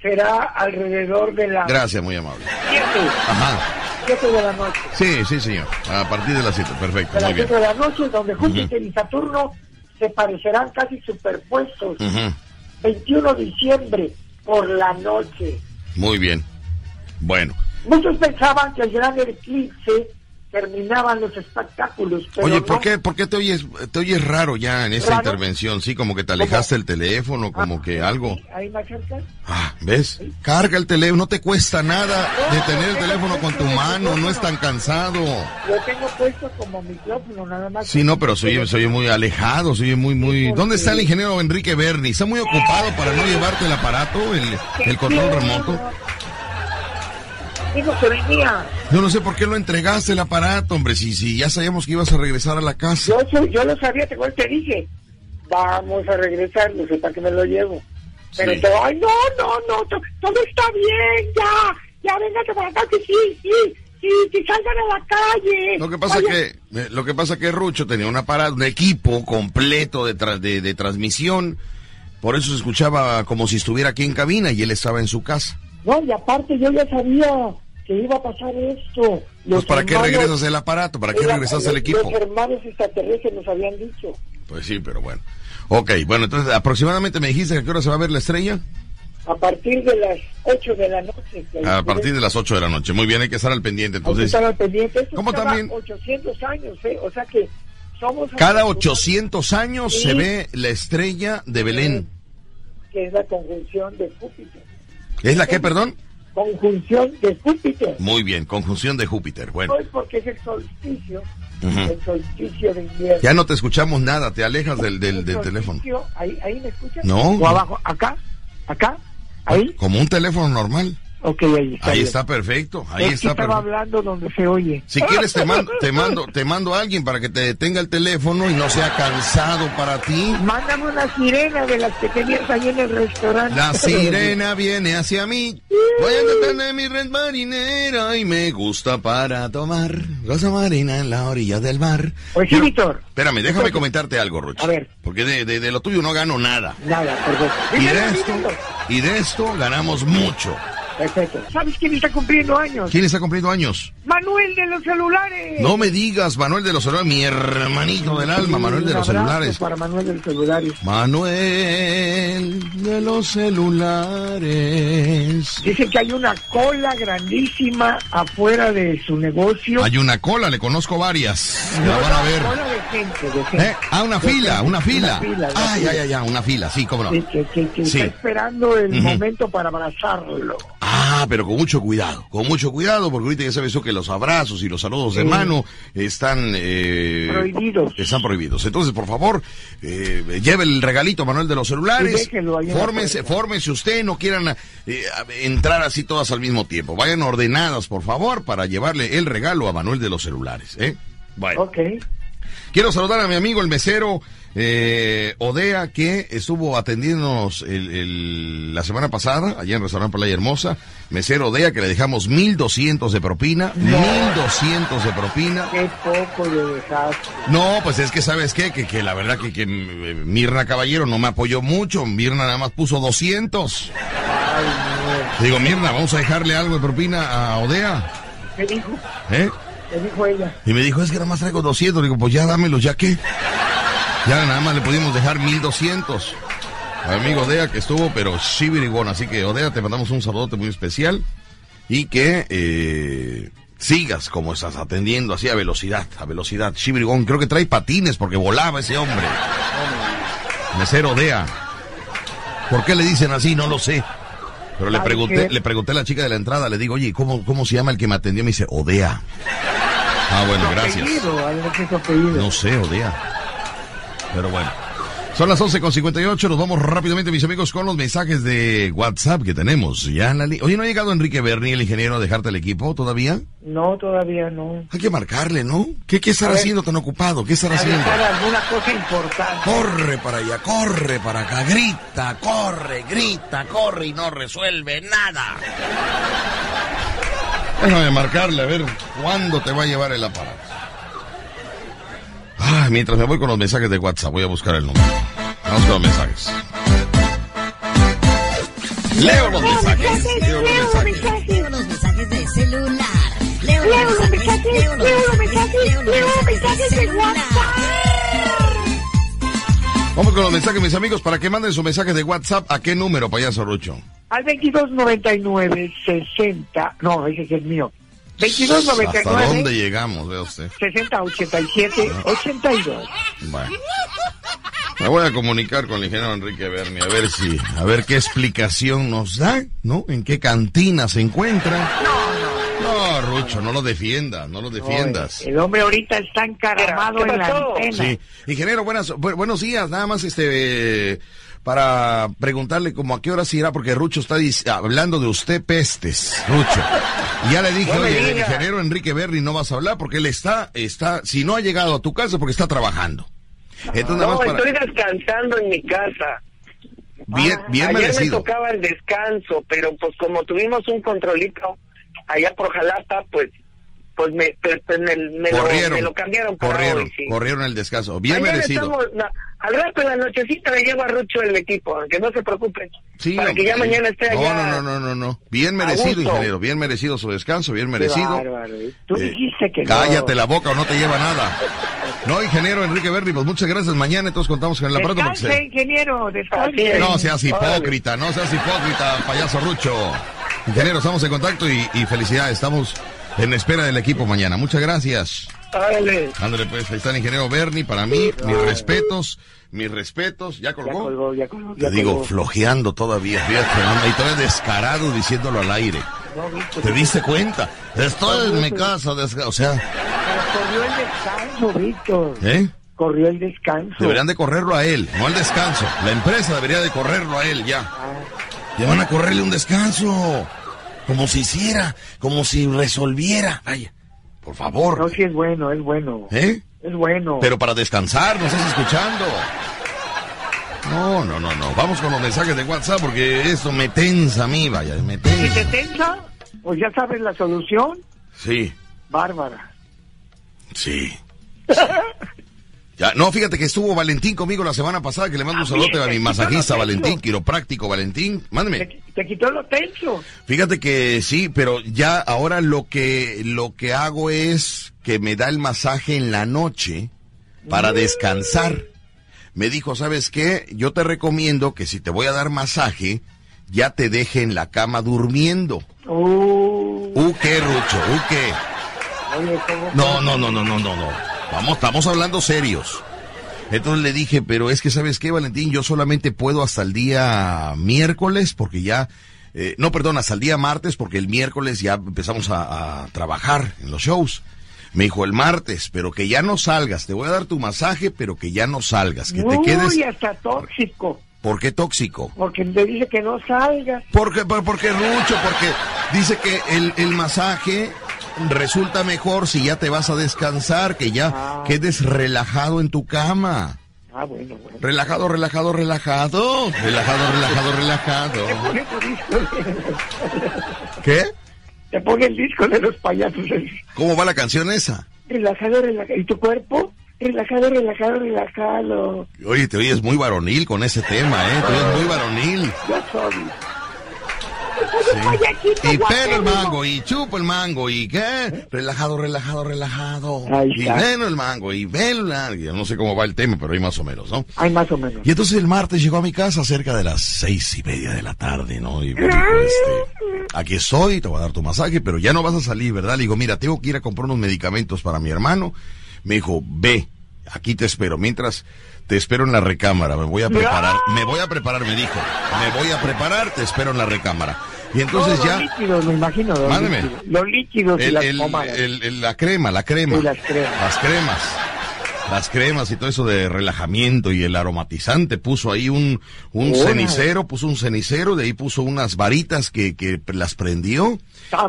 [SPEAKER 3] Será alrededor de la...
[SPEAKER 1] Gracias, muy amable.
[SPEAKER 3] Siete.
[SPEAKER 1] Ajá.
[SPEAKER 3] Siete de la noche.
[SPEAKER 1] Sí, sí, señor. A partir de las siete, perfecto. De
[SPEAKER 3] las siete de la noche, donde Júpiter y Saturno se parecerán casi superpuestos. 21 de diciembre por la noche.
[SPEAKER 1] Muy bien. Bueno.
[SPEAKER 3] Muchos pensaban que el gran eclipse terminaban los espectáculos.
[SPEAKER 1] Oye, ¿por, qué, ¿por qué te oyes, te oyes raro ya en esa intervención? Sí, como que te alejaste el teléfono, como ah, que algo.
[SPEAKER 3] ¿Ahí más cerca?
[SPEAKER 1] Ah, ¿ves? Carga el teléfono, no te cuesta nada de tener el teléfono con tu mano, no es tan cansado.
[SPEAKER 3] Yo tengo puesto como micrófono, nada más.
[SPEAKER 1] Sí, no, pero soy, soy muy alejado, soy muy, muy... ¿Dónde está el ingeniero Enrique Berni? ¿Está muy ocupado para no llevarte el aparato, el, el control remoto?
[SPEAKER 3] Digo que venía.
[SPEAKER 1] Yo no sé por qué lo entregaste el aparato, hombre, si, si ya sabíamos que ibas a regresar a la casa.
[SPEAKER 3] Yo, yo lo sabía, te, te dije, vamos a regresar, no sé para qué me lo llevo. Pero sí. ay, no, no, no, todo está bien, ya, ya véngate para acá, que sí, sí, sí, que salgan a la calle.
[SPEAKER 1] Lo que pasa que, eh, lo que pasa que Rucho tenía un aparato, un equipo completo de, de, de transmisión, por eso se escuchaba como si estuviera aquí en cabina y él estaba en su casa.
[SPEAKER 3] No, y aparte yo ya sabía que iba a pasar esto.
[SPEAKER 1] pues ¿para qué regresas el aparato? ¿Para qué regresas el equipo?
[SPEAKER 3] Los hermanos extraterrestres nos habían dicho.
[SPEAKER 1] Pues sí, pero bueno. Ok, bueno, entonces aproximadamente me dijiste que a qué hora se va a ver la estrella.
[SPEAKER 3] A partir de las 8 de la noche.
[SPEAKER 1] A partir de las 8 de la noche. Muy bien, hay que estar al pendiente. Entonces, hay
[SPEAKER 3] que estar al pendiente.
[SPEAKER 1] ¿Cómo también?
[SPEAKER 3] 800 años, ¿eh? O sea que somos...
[SPEAKER 1] Cada 800 años se ve la estrella de Belén.
[SPEAKER 3] Que es la conjunción de Júpiter.
[SPEAKER 1] ¿Es la qué, perdón?
[SPEAKER 3] Conjunción de Júpiter.
[SPEAKER 1] Muy bien, conjunción de Júpiter. Bueno.
[SPEAKER 3] Hoy porque es el solsticio. El solsticio de invierno.
[SPEAKER 1] Ya no te escuchamos nada, te alejas del, del, del teléfono.
[SPEAKER 3] Ahí, ahí me escuchas.
[SPEAKER 1] No.
[SPEAKER 3] O abajo, acá, acá, ahí.
[SPEAKER 1] Como un teléfono normal.
[SPEAKER 3] Ok, ahí está.
[SPEAKER 1] Ahí está perfecto, ahí
[SPEAKER 3] Es que
[SPEAKER 1] está
[SPEAKER 3] estaba
[SPEAKER 1] perfecto.
[SPEAKER 3] hablando donde se oye.
[SPEAKER 1] Si quieres te mando, te mando, te mando a alguien para que te detenga el teléfono y no sea cansado para ti.
[SPEAKER 3] Mándame una sirena de las que tenías ahí en el restaurante.
[SPEAKER 1] La sirena viene hacia mí. Voy a detener mi red marinera y me gusta para tomar. Rosa marina en la orilla del mar.
[SPEAKER 3] Sí,
[SPEAKER 1] Quiero-
[SPEAKER 3] Víctor.
[SPEAKER 1] Espérame, déjame comentarte algo, Rucho.
[SPEAKER 3] A ver.
[SPEAKER 1] Porque de, de- de lo tuyo no gano nada.
[SPEAKER 3] Nada, perfecto.
[SPEAKER 1] Y de esto, y de esto ganamos mucho.
[SPEAKER 3] Perfecto. ¿Sabes quién está cumpliendo años?
[SPEAKER 1] ¿Quién está cumpliendo años?
[SPEAKER 3] Manuel de los celulares.
[SPEAKER 1] No me digas, Manuel de los celulares, mi hermanito del alma, Manuel de los celulares.
[SPEAKER 3] Para Manuel de los celulares.
[SPEAKER 1] Manuel de los celulares.
[SPEAKER 3] Dice que hay una cola grandísima afuera de su negocio.
[SPEAKER 1] Hay una cola, le conozco varias. La
[SPEAKER 3] No,
[SPEAKER 1] van a ver.
[SPEAKER 3] Cola de gente, de gente.
[SPEAKER 1] ¿Eh? Ah, una fila, una fila.
[SPEAKER 3] Una fila,
[SPEAKER 1] ya, ya, ya, una fila, sí, cómo no.
[SPEAKER 3] Que, que- que-
[SPEAKER 1] Sí.
[SPEAKER 3] está esperando el
[SPEAKER 1] Ujú.
[SPEAKER 3] momento para abrazarlo.
[SPEAKER 1] Ah, pero con mucho cuidado, con mucho cuidado, porque ahorita ya sabes que los abrazos y los saludos de
[SPEAKER 3] Sí.
[SPEAKER 1] mano están... eh,
[SPEAKER 3] Prohibidos.
[SPEAKER 1] Están prohibidos. Entonces, por favor, eh, lleve el regalito a Manuel de los celulares. fórmese usted, no quieran eh, entrar así todas al mismo tiempo. Vayan ordenadas, por favor, para llevarle el regalo a Manuel de los celulares. ¿eh? Bueno.
[SPEAKER 3] Ok.
[SPEAKER 1] Quiero saludar a mi amigo el mesero eh, Odea que estuvo atendiéndonos el- el- la semana pasada allá en Restaurante Playa Hermosa. Mesero Odea que le dejamos 1200 de propina. 1200 de propina.
[SPEAKER 3] Qué poco le dejaste.
[SPEAKER 1] No, pues es que sabes qué, que, que la verdad que, que eh, Mirna Caballero no me apoyó mucho. Mirna nada más puso 200.
[SPEAKER 3] Ay,
[SPEAKER 1] Digo, Mirna, vamos a dejarle algo de propina a Odea.
[SPEAKER 3] no. ¿Qué dijo?
[SPEAKER 1] ¿Eh?
[SPEAKER 3] ¿Qué dijo ella?
[SPEAKER 1] Y me dijo, es que nada más traigo 200. Digo, pues ya dámelos, ¿ya qué? Ya nada más le pudimos dejar 1200. Amigo Odea que estuvo, pero chivirigón. Así que Odea, te mandamos un saludote muy especial. Y que eh, sigas como estás atendiendo, así a velocidad, a velocidad. Chivirigón, creo que trae patines porque volaba ese hombre. Mesero Odea. ¿Por qué le dicen así? No lo sé. Pero le
[SPEAKER 3] ¿Sabe
[SPEAKER 1] pregunté, le pregunté a la chica de la entrada, le digo, oye, ¿cómo, cómo se llama el que me atendió? Me dice, Odea. Ah, bueno, gracias. No sé, Odea. Pero bueno. Son las 11.58, nos vamos rápidamente, mis amigos, con los mensajes de WhatsApp que tenemos. Ya en la Oye, ¿no ha llegado Enrique Berni, el ingeniero, a dejarte el equipo todavía?
[SPEAKER 3] No, todavía no.
[SPEAKER 1] Hay que marcarle, ¿no? ¿Qué, qué estará haciendo tan ocupado? ¿Qué estará haciendo?
[SPEAKER 3] alguna cosa importante.
[SPEAKER 1] Corre para allá, corre para acá, grita, corre, grita, corre y no resuelve nada. Déjame marcarle a ver cuándo te va a llevar el aparato. Ah, mientras me voy con los mensajes de WhatsApp, voy a buscar el número. Vamos con los mensajes. Leo los mensajes. Leo los mensajes.
[SPEAKER 6] Leo los mensajes de celular. Leo los mensajes, leo los mensajes, leo los mensajes de WhatsApp.
[SPEAKER 1] Vamos con los mensajes, mis amigos, para que manden su mensaje de WhatsApp. ¿A qué número, payaso Rucho?
[SPEAKER 3] Al 2299 60. No, ese es el mío.
[SPEAKER 1] ¿Hasta dónde
[SPEAKER 3] 2299
[SPEAKER 1] llegamos, vea usted?
[SPEAKER 3] 60 87 82.
[SPEAKER 1] Bueno. Me voy a comunicar con el ingeniero Enrique Berni a ver si, a ver qué explicación nos da, ¿no? En qué cantina se encuentra. No, Rucho, no lo defiendas, no lo defiendas.
[SPEAKER 3] El hombre ahorita está encaramado
[SPEAKER 2] ¿Qué
[SPEAKER 3] en la antena.
[SPEAKER 1] Sí, ingeniero, buenas, bu- buenos días, nada más este, eh, para preguntarle como a qué hora se irá, porque Rucho está hablando de usted pestes, Rucho. Y ya le dije,
[SPEAKER 2] No
[SPEAKER 1] oye, el
[SPEAKER 2] diga.
[SPEAKER 1] ingeniero Enrique Berni no vas a hablar porque él está, está, si no ha llegado a tu casa porque está trabajando. Entonces nada
[SPEAKER 2] No,
[SPEAKER 1] para,
[SPEAKER 2] estoy descansando en mi casa.
[SPEAKER 1] bien, bien
[SPEAKER 2] Ayer
[SPEAKER 1] merecido.
[SPEAKER 2] me tocaba el descanso, pero pues como tuvimos un controlito allá por Jalapa, pues pues me, pues, pues, me, me lo,
[SPEAKER 1] corrieron,
[SPEAKER 2] me lo cambiaron
[SPEAKER 1] corrieron,
[SPEAKER 2] hoy, sí.
[SPEAKER 1] corrieron el descanso. Bien merecido.
[SPEAKER 2] estamos- al rato en la nochecita le llevo a Rucho el equipo, aunque no se preocupen.
[SPEAKER 1] Sí,
[SPEAKER 2] para que ya
[SPEAKER 1] sí.
[SPEAKER 2] mañana esté allá.
[SPEAKER 1] No, no, no, no, no. Bien merecido, ingeniero. Bien merecido su descanso, bien
[SPEAKER 3] Qué
[SPEAKER 1] merecido.
[SPEAKER 3] bárbaro. Tú
[SPEAKER 1] Eh,
[SPEAKER 3] dijiste que no.
[SPEAKER 1] Cállate la boca o no te lleva nada. No, ingeniero Enrique Berni, pues muchas gracias. Mañana entonces contamos con el aparato.
[SPEAKER 3] Descanse,
[SPEAKER 1] se-
[SPEAKER 3] ingeniero, descanse.
[SPEAKER 1] No seas
[SPEAKER 2] Órale.
[SPEAKER 1] hipócrita, no seas hipócrita, payaso Rucho. Ingeniero, estamos en contacto y, y felicidades. Estamos en espera del equipo mañana. Muchas gracias. Ándale, pues, ahí está el ingeniero Berni. Para mí, mis respetos, mis respetos. ¿Ya
[SPEAKER 3] Ya
[SPEAKER 1] colgó?
[SPEAKER 3] colgó, ya colgó.
[SPEAKER 1] Te
[SPEAKER 3] ya
[SPEAKER 1] digo, flojeando todavía, fíjate, y todavía descarado diciéndolo al aire.
[SPEAKER 3] No, Víctor,
[SPEAKER 1] ¿Te diste cuenta? Estoy en mi casa, desca- o sea,
[SPEAKER 3] corrió el descanso, Víctor.
[SPEAKER 1] ¿eh?
[SPEAKER 3] Corrió el descanso.
[SPEAKER 1] Deberían de correrlo a él, no al descanso. La empresa debería de correrlo a él ya.
[SPEAKER 3] Ah,
[SPEAKER 1] Ya van a correrle un descanso. como si hiciera, como si resolviera. Vaya, por favor.
[SPEAKER 3] No, sí es bueno, es bueno.
[SPEAKER 1] ¿Eh?
[SPEAKER 3] Es bueno.
[SPEAKER 1] Pero para descansar, ¿no estás escuchando? No, no, no, no. Vamos con los mensajes de WhatsApp porque eso me tensa a mí, vaya, me
[SPEAKER 3] Si te
[SPEAKER 1] tensa.
[SPEAKER 3] tensa, pues ya sabes la solución.
[SPEAKER 1] Sí,
[SPEAKER 3] Bárbara.
[SPEAKER 1] sí. Ya, no, fíjate que estuvo Valentín conmigo la semana pasada, que le mando un saludo a mi masajista Valentín, quiropráctico Valentín. Mándeme.
[SPEAKER 3] Te, quitó lo tenso.
[SPEAKER 1] Fíjate que sí, pero ya ahora lo que lo que hago es que me da el masaje en la noche para descansar. Me dijo, ¿sabes qué? Yo te recomiendo que si te voy a dar masaje, ya te deje en la cama durmiendo.
[SPEAKER 3] Uh,
[SPEAKER 1] ¿U qué, Rucho? ¿U qué?
[SPEAKER 3] oye, ¿cómo-
[SPEAKER 1] No, no, no, no, no, no, no. Vamos, estamos hablando serios. Entonces le dije, pero es que sabes qué, Valentín, yo solamente puedo hasta el día miércoles porque ya, eh, no, perdón, hasta el día martes porque el miércoles ya empezamos a, a trabajar en los shows. Me dijo el martes, pero que ya no salgas, te voy a dar tu masaje, pero que ya no salgas, que te
[SPEAKER 3] Uy,
[SPEAKER 1] quedes.
[SPEAKER 3] hasta tóxico.
[SPEAKER 1] ¿Por qué tóxico?
[SPEAKER 3] Porque le dice que no salga.
[SPEAKER 1] Porque, por- porque Rucho, porque dice que el, el masaje resulta mejor si ya te vas a descansar, que ya
[SPEAKER 3] Ah.
[SPEAKER 1] quedes relajado en tu cama.
[SPEAKER 3] Ah, bueno, bueno.
[SPEAKER 1] Relajado, relajado, relajado. Relajado, relajado, relajado. ¿Qué?
[SPEAKER 3] Te pone el disco de los payasos.
[SPEAKER 1] ¿Cómo va la canción esa?
[SPEAKER 3] Relajado, relajado. ¿Y tu cuerpo? Relajado, relajado, relajado.
[SPEAKER 1] Oye, te oyes muy varonil con ese tema, ¿eh? Te oyes muy varonil.
[SPEAKER 3] Ya sabes.
[SPEAKER 1] Sí. Y pelo el mango, y chupo el mango, y qué? Relajado, relajado, relajado. Y ven el mango, y la... Yo no sé cómo va el tema, pero ahí más o menos, ¿no?
[SPEAKER 3] Hay más o menos.
[SPEAKER 1] Y entonces el martes llegó a mi casa cerca de las seis y media de la tarde, ¿no? Y me dijo, este, aquí estoy, te voy a dar tu masaje, pero ya no vas a salir, ¿verdad? Le digo, mira, tengo que ir a comprar unos medicamentos para mi hermano. Me dijo, ve, aquí te espero. Mientras te espero en la recámara, me voy a preparar, me voy a preparar, me dijo. Me voy a preparar, te espero en la recámara. Y entonces
[SPEAKER 3] No,
[SPEAKER 1] ya...
[SPEAKER 3] Los líquidos, me imagino. Los
[SPEAKER 1] Mándeme.
[SPEAKER 3] líquidos, los líquidos y
[SPEAKER 1] El-
[SPEAKER 3] las
[SPEAKER 1] el- el- la crema, la crema.
[SPEAKER 3] Y las cremas.
[SPEAKER 1] Las cremas. Las cremas y todo eso de relajamiento y el aromatizante. Puso ahí un, un cenicero, puso un cenicero, de ahí puso unas varitas que, que las prendió.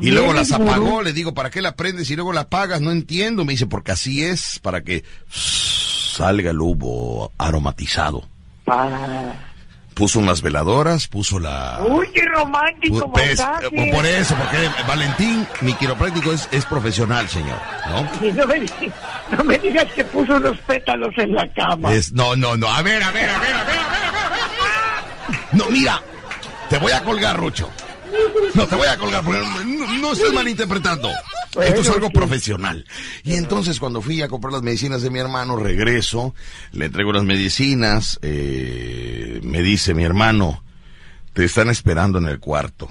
[SPEAKER 1] Y luego las
[SPEAKER 3] gurú.
[SPEAKER 1] apagó, le digo, ¿para qué la prendes y luego la apagas? No entiendo. Me dice, porque así es, para que salga el humo aromatizado.
[SPEAKER 3] Ah.
[SPEAKER 1] Puso unas veladoras, puso la...
[SPEAKER 3] Uy, qué romántico
[SPEAKER 1] Pues, por eso, porque Valentín, mi quiropráctico, es, es profesional, señor, ¿no?
[SPEAKER 3] No, me, di- no me digas que puso unos pétalos en la cama.
[SPEAKER 1] Es, no, no, no, a ver, a ver, a ver, a ver, a ver, a ver, a ver. No, mira, te voy a colgar, Rucho. No, te voy a colgar, porque no, no estés malinterpretando. Esto es algo
[SPEAKER 3] sí.
[SPEAKER 1] profesional. Y entonces cuando fui a comprar las medicinas de mi hermano, regreso, le entrego las medicinas, eh, me dice mi hermano, te están esperando en el cuarto.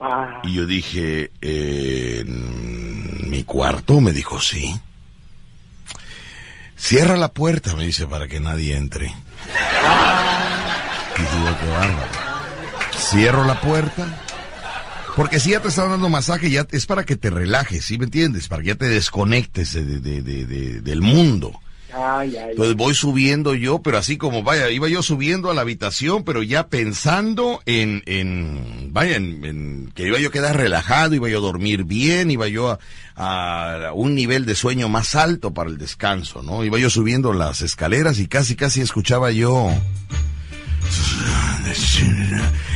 [SPEAKER 3] Ah,
[SPEAKER 1] Y yo dije, eh, ¿en mi cuarto? Me dijo, sí. Cierra la puerta, me dice, para que nadie entre. Y digo, qué bárbaro. Cierro la puerta. Porque si ya te están dando masaje, ya es para que te relajes, ¿sí me entiendes? Para que ya te desconectes de- de- de- de- del mundo.
[SPEAKER 3] ay, ay.
[SPEAKER 1] Entonces voy subiendo yo, pero así como vaya, iba yo subiendo a la habitación, pero ya pensando en, en vaya, en, en que iba yo a quedar relajado, iba yo a dormir bien, iba yo a, a un nivel de sueño más alto para el descanso, ¿no? Iba yo subiendo las escaleras y casi, casi escuchaba yo.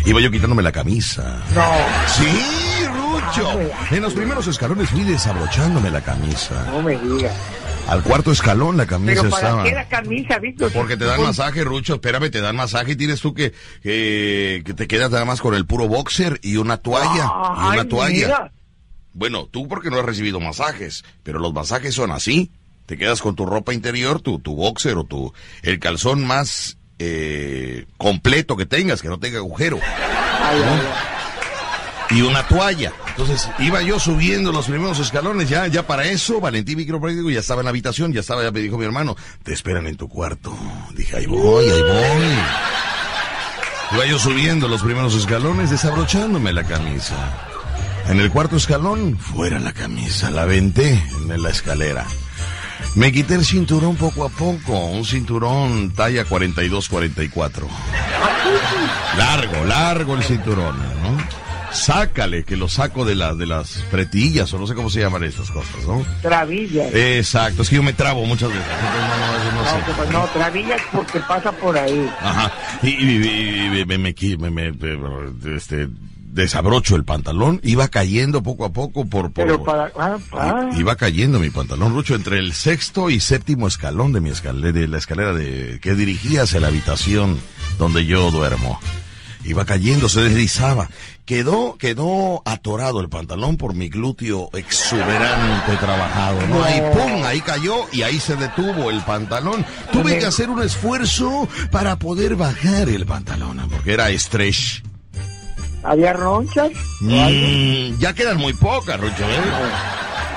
[SPEAKER 1] Iba yo quitándome la camisa.
[SPEAKER 3] No,
[SPEAKER 1] Sí, Rucho. En los primeros escalones fui desabrochándome la camisa.
[SPEAKER 3] no me digas.
[SPEAKER 1] Al cuarto escalón la camisa
[SPEAKER 3] Pero para
[SPEAKER 1] estaba.
[SPEAKER 3] qué la camisa, Víctor.
[SPEAKER 1] Porque te dan masaje, Rucho, espérame, te dan masaje y tienes tú que, que, que te quedas nada más con el puro boxer y una toalla. y una toalla.
[SPEAKER 3] mira.
[SPEAKER 1] Bueno, tú porque no has recibido masajes, pero los masajes son así. Te quedas con tu ropa interior, tu, tu boxer o tu, el calzón más eh, completo que tengas, que no tenga agujero.
[SPEAKER 3] Ay, ay,
[SPEAKER 1] Y una toalla. Entonces iba yo subiendo los primeros escalones, ya, ya para eso, Valentín Micropráctico ya estaba en la habitación, ya estaba, ya me dijo mi hermano, te esperan en tu cuarto. Dije, ahí voy, ahí voy. Iba yo subiendo los primeros escalones, desabrochándome la camisa. En el cuarto escalón, fuera la camisa, la aventé en la escalera. Me quité el cinturón poco a poco, un cinturón talla 42-44. Largo, largo el cinturón, ¿no? sácale, que lo saco de, la, de las pretillas, o no sé cómo se llaman esas cosas, ¿no?
[SPEAKER 3] Travillas.
[SPEAKER 1] Exacto, es que yo me trabo muchas veces. No, no, no,
[SPEAKER 3] No,
[SPEAKER 1] sé.
[SPEAKER 3] pues no, travillas porque pasa por ahí.
[SPEAKER 1] Ajá. Y, y- y- y me, me, me- me- me- este, desabrocho el pantalón. Iba cayendo poco a poco por... por
[SPEAKER 3] Pero para... ah, ah.
[SPEAKER 1] Iba cayendo mi pantalón, Rucho, entre el sexto y séptimo escalón de mi escalera, de la escalera de, que dirigía hacia la habitación donde yo duermo. Iba cayendo, se deslizaba. Quedó, quedó atorado el pantalón por mi glúteo exuberante trabajado, ¿no? Ahí, pum, ahí cayó y ahí se detuvo el pantalón. Tuve que hacer un esfuerzo para poder bajar el pantalón, porque era stretch.
[SPEAKER 3] ¿Había ronchas?
[SPEAKER 1] Mm, ya quedan muy pocas, Rucho, ¿eh?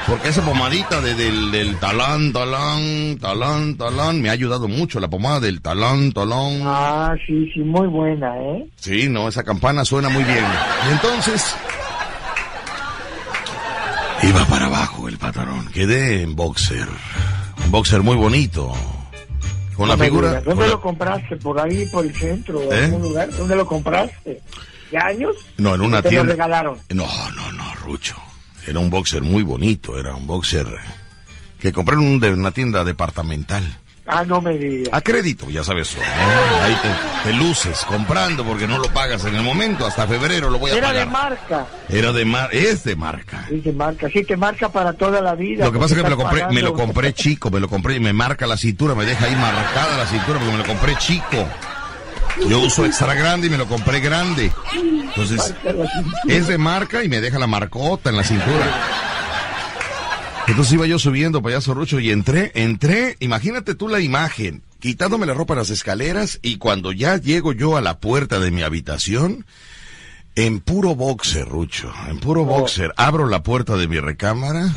[SPEAKER 1] Porque esa pomadita de- del, del talán, talán, talán, talán, me ha ayudado mucho. La pomada del talán, talán.
[SPEAKER 3] Ah, sí, sí, muy buena, ¿eh?
[SPEAKER 1] Sí, no, esa campana suena muy bien. Y entonces... Iba para abajo el pantalón. Quedé en boxer. Un boxer muy bonito. Con la
[SPEAKER 3] No
[SPEAKER 1] figura...
[SPEAKER 3] digas,
[SPEAKER 1] con
[SPEAKER 3] ¿Dónde
[SPEAKER 1] la-
[SPEAKER 3] lo compraste? ¿Por ahí, por el centro?
[SPEAKER 1] ¿Eh?
[SPEAKER 3] ¿En algún lugar? ¿Dónde lo compraste? ¿De años?
[SPEAKER 1] No, en una
[SPEAKER 3] ¿Te
[SPEAKER 1] tienda...
[SPEAKER 3] lo regalaron?
[SPEAKER 1] No, no, no, Rucho. Era un boxer muy bonito, era un boxer que compré en una tienda departamental.
[SPEAKER 3] Ah, no me digas.
[SPEAKER 1] A crédito, ya sabes. ¿no? Ahí te, te luces comprando porque no lo pagas en el momento. Hasta febrero lo voy a
[SPEAKER 3] Era
[SPEAKER 1] pagar.
[SPEAKER 3] de marca.
[SPEAKER 1] Era de mar, es de marca.
[SPEAKER 3] Es de marca. Sí, te marca para toda la vida.
[SPEAKER 1] Lo que pasa es que me lo compré, me lo compré chico, me lo compré y me marca la cintura, me deja ahí marcada la cintura porque me lo compré chico. Yo uso extra grande y me lo compré grande. Entonces, es de marca y me deja la marcota en la cintura. Entonces iba yo subiendo, payaso Rucho, y entré, entré, imagínate tú la imagen, quitándome la ropa en las escaleras y cuando ya llego yo a la puerta de mi habitación, en puro boxer, Rucho, en puro boxer, abro la puerta de mi recámara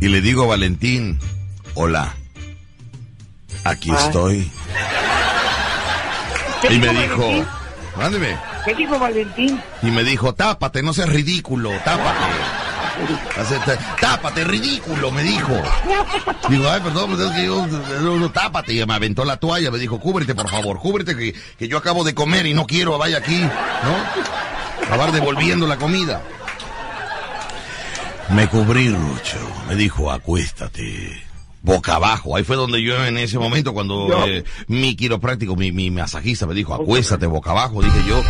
[SPEAKER 1] y le digo a Valentín, hola, aquí
[SPEAKER 3] Ah.
[SPEAKER 1] estoy.
[SPEAKER 3] ¿Qué
[SPEAKER 1] Y me
[SPEAKER 3] dijo Valentín?
[SPEAKER 1] mándeme.
[SPEAKER 3] ¿Qué dijo Valentín?
[SPEAKER 1] Y me dijo, tápate, no seas ridículo, tápate. Tápate, ridículo, me dijo. Digo, ay, perdón, pues es que yo, no, no, tápate. Y me aventó la toalla, me dijo, cúbrete, por favor, cúbrete, que, que yo acabo de comer y no quiero, vaya aquí, ¿no? Acabar devolviendo la comida. Me cubrí, Rucho. Me dijo, acuéstate. Boca abajo. Ahí fue donde yo en ese momento, cuando eh, mi quiropráctico, mi, mi masajista me dijo, acuéstate boca abajo. Dije yo,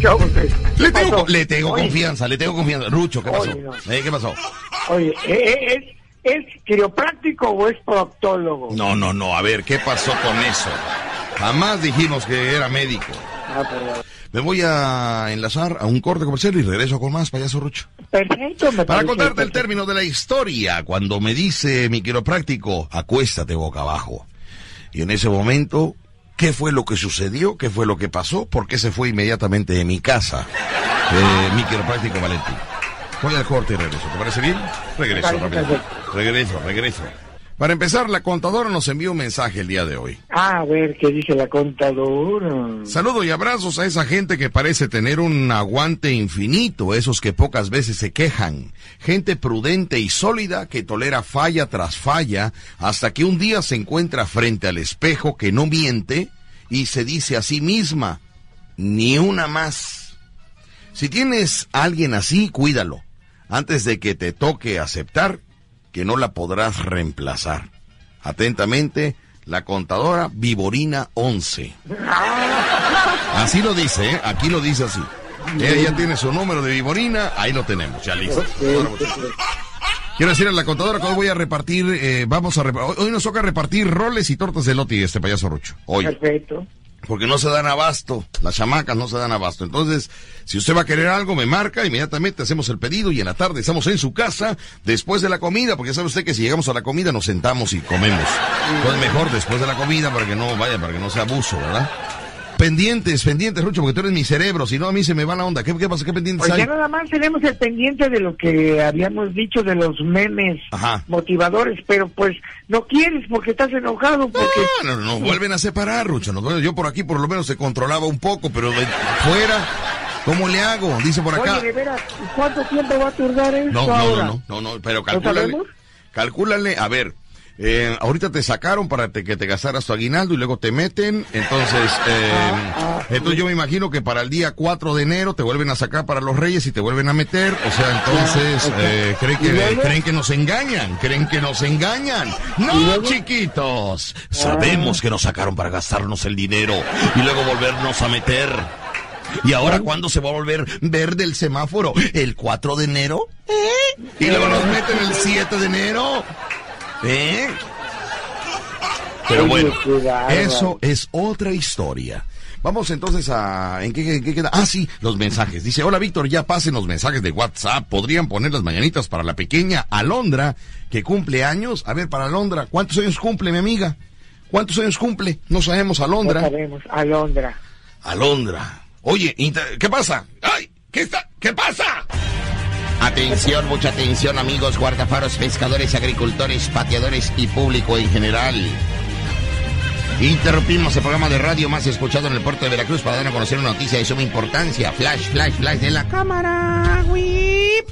[SPEAKER 3] Yo, ¿qué
[SPEAKER 1] le tengo,
[SPEAKER 3] pasó?
[SPEAKER 1] le tengo
[SPEAKER 3] Oye,
[SPEAKER 1] confianza, le tengo confianza. Rucho, ¿qué pasó?
[SPEAKER 3] Oye, no.
[SPEAKER 1] Eh, ¿Qué pasó?
[SPEAKER 3] Oye, ¿eh, eh, ¿es, ¿es quiropráctico o es proctólogo?
[SPEAKER 1] No, no, no. A ver, ¿qué pasó con eso? Jamás dijimos que era médico.
[SPEAKER 3] Ah, perdón.
[SPEAKER 1] Me voy a enlazar a un corte comercial y regreso con más, payaso Rucho.
[SPEAKER 3] Perfecto, me
[SPEAKER 1] Para contarte el término de la historia, cuando me dice mi quiropráctico, acuéstate boca abajo. Y en ese momento, ¿qué fue lo que sucedió? ¿Qué fue lo que pasó? ¿Por qué se fue inmediatamente de mi casa? Eh, mi quiropráctico Valentín. Voy al corte y regreso. ¿Te parece bien? Regreso, rápido. Regreso, regreso. Para empezar, la contadora nos envió un mensaje el día de hoy.
[SPEAKER 3] Ah, a ver, ¿qué dice la contadora?
[SPEAKER 1] Saludos y abrazos a esa gente que parece tener un aguante infinito, esos que pocas veces se quejan. Gente prudente y sólida que tolera falla tras falla hasta que un día se encuentra frente al espejo que no miente y se dice a sí misma, ni una más. Si tienes a alguien así, cuídalo, antes de que te toque aceptar que no la podrás reemplazar. Atentamente, la contadora Viborina 11. Así lo dice, ¿eh? aquí lo dice así. Ella ya tiene su número de Viborina, ahí lo tenemos, ya listo. Quiero decirle a la contadora que hoy voy a repartir, eh, vamos a repartir, hoy nos toca repartir roles y tortas de loti este payaso Rucho. Hoy.
[SPEAKER 3] Perfecto.
[SPEAKER 1] Porque no se dan abasto, las chamacas no se dan abasto. Entonces, si usted va a querer algo, me marca, inmediatamente hacemos el pedido y en la tarde estamos en su casa después de la comida, porque sabe usted que si llegamos a la comida nos sentamos y comemos. Entonces mejor después de la comida para que no vaya, para que no sea abuso, ¿verdad? Pendientes, pendientes, Rucho, porque tú eres mi cerebro, si no a mí se me va la onda. ¿Qué, qué pasa? ¿Qué pendientes
[SPEAKER 3] Pues
[SPEAKER 1] hay?
[SPEAKER 3] ya nada más tenemos el pendiente de lo que habíamos dicho de los memes
[SPEAKER 1] Ajá.
[SPEAKER 3] motivadores, pero pues no quieres porque estás enojado, porque
[SPEAKER 1] no, no, nos vuelven a separar, Rucho. nos yo por aquí por lo menos se controlaba un poco, pero de fuera, ¿cómo le hago? Dice por acá.
[SPEAKER 3] Oye, de veras, ¿y ¿cuánto tiempo va a tardar esto
[SPEAKER 1] No, no,
[SPEAKER 3] ahora?
[SPEAKER 1] no, no, no, no, pero calcúlale,
[SPEAKER 3] sabemos?
[SPEAKER 1] calcúlale, a ver, eh, ahorita te sacaron para que te gastaras tu aguinaldo y luego te meten. Entonces, eh, entonces yo me imagino que para el día 4 de enero te vuelven a sacar para los reyes y te vuelven a meter. O sea, entonces, eh, ¿creen, que, creen que nos engañan. Creen que nos engañan. No, chiquitos. Sabemos que nos sacaron para gastarnos el dinero y luego volvernos a meter. ¿Y ahora cuándo se va a volver verde el semáforo? ¿El 4 de enero? ¿Eh? Y luego nos meten el 7 de enero. ¿Eh? Pero bueno, eso es otra historia. Vamos entonces a... ¿En qué, queda? Ah, sí, los mensajes. Dice, hola Víctor, ya pasen los mensajes de WhatsApp. ¿Podrían poner las mañanitas para la pequeña Alondra, que cumple años? A ver, para Alondra, ¿cuántos años cumple mi amiga? ¿Cuántos años cumple? No sabemos, Alondra.
[SPEAKER 3] No sabemos, Alondra.
[SPEAKER 1] Alondra. Oye, ¿qué pasa? ¡Ay! ¿Qué está? ¿Qué pasa? Atención, mucha atención amigos guardafaros, pescadores, agricultores, pateadores y público en general. Interrumpimos el programa de radio más escuchado en el puerto de Veracruz para dar a conocer una noticia de suma importancia. Flash, flash, flash de la cámara. Whip.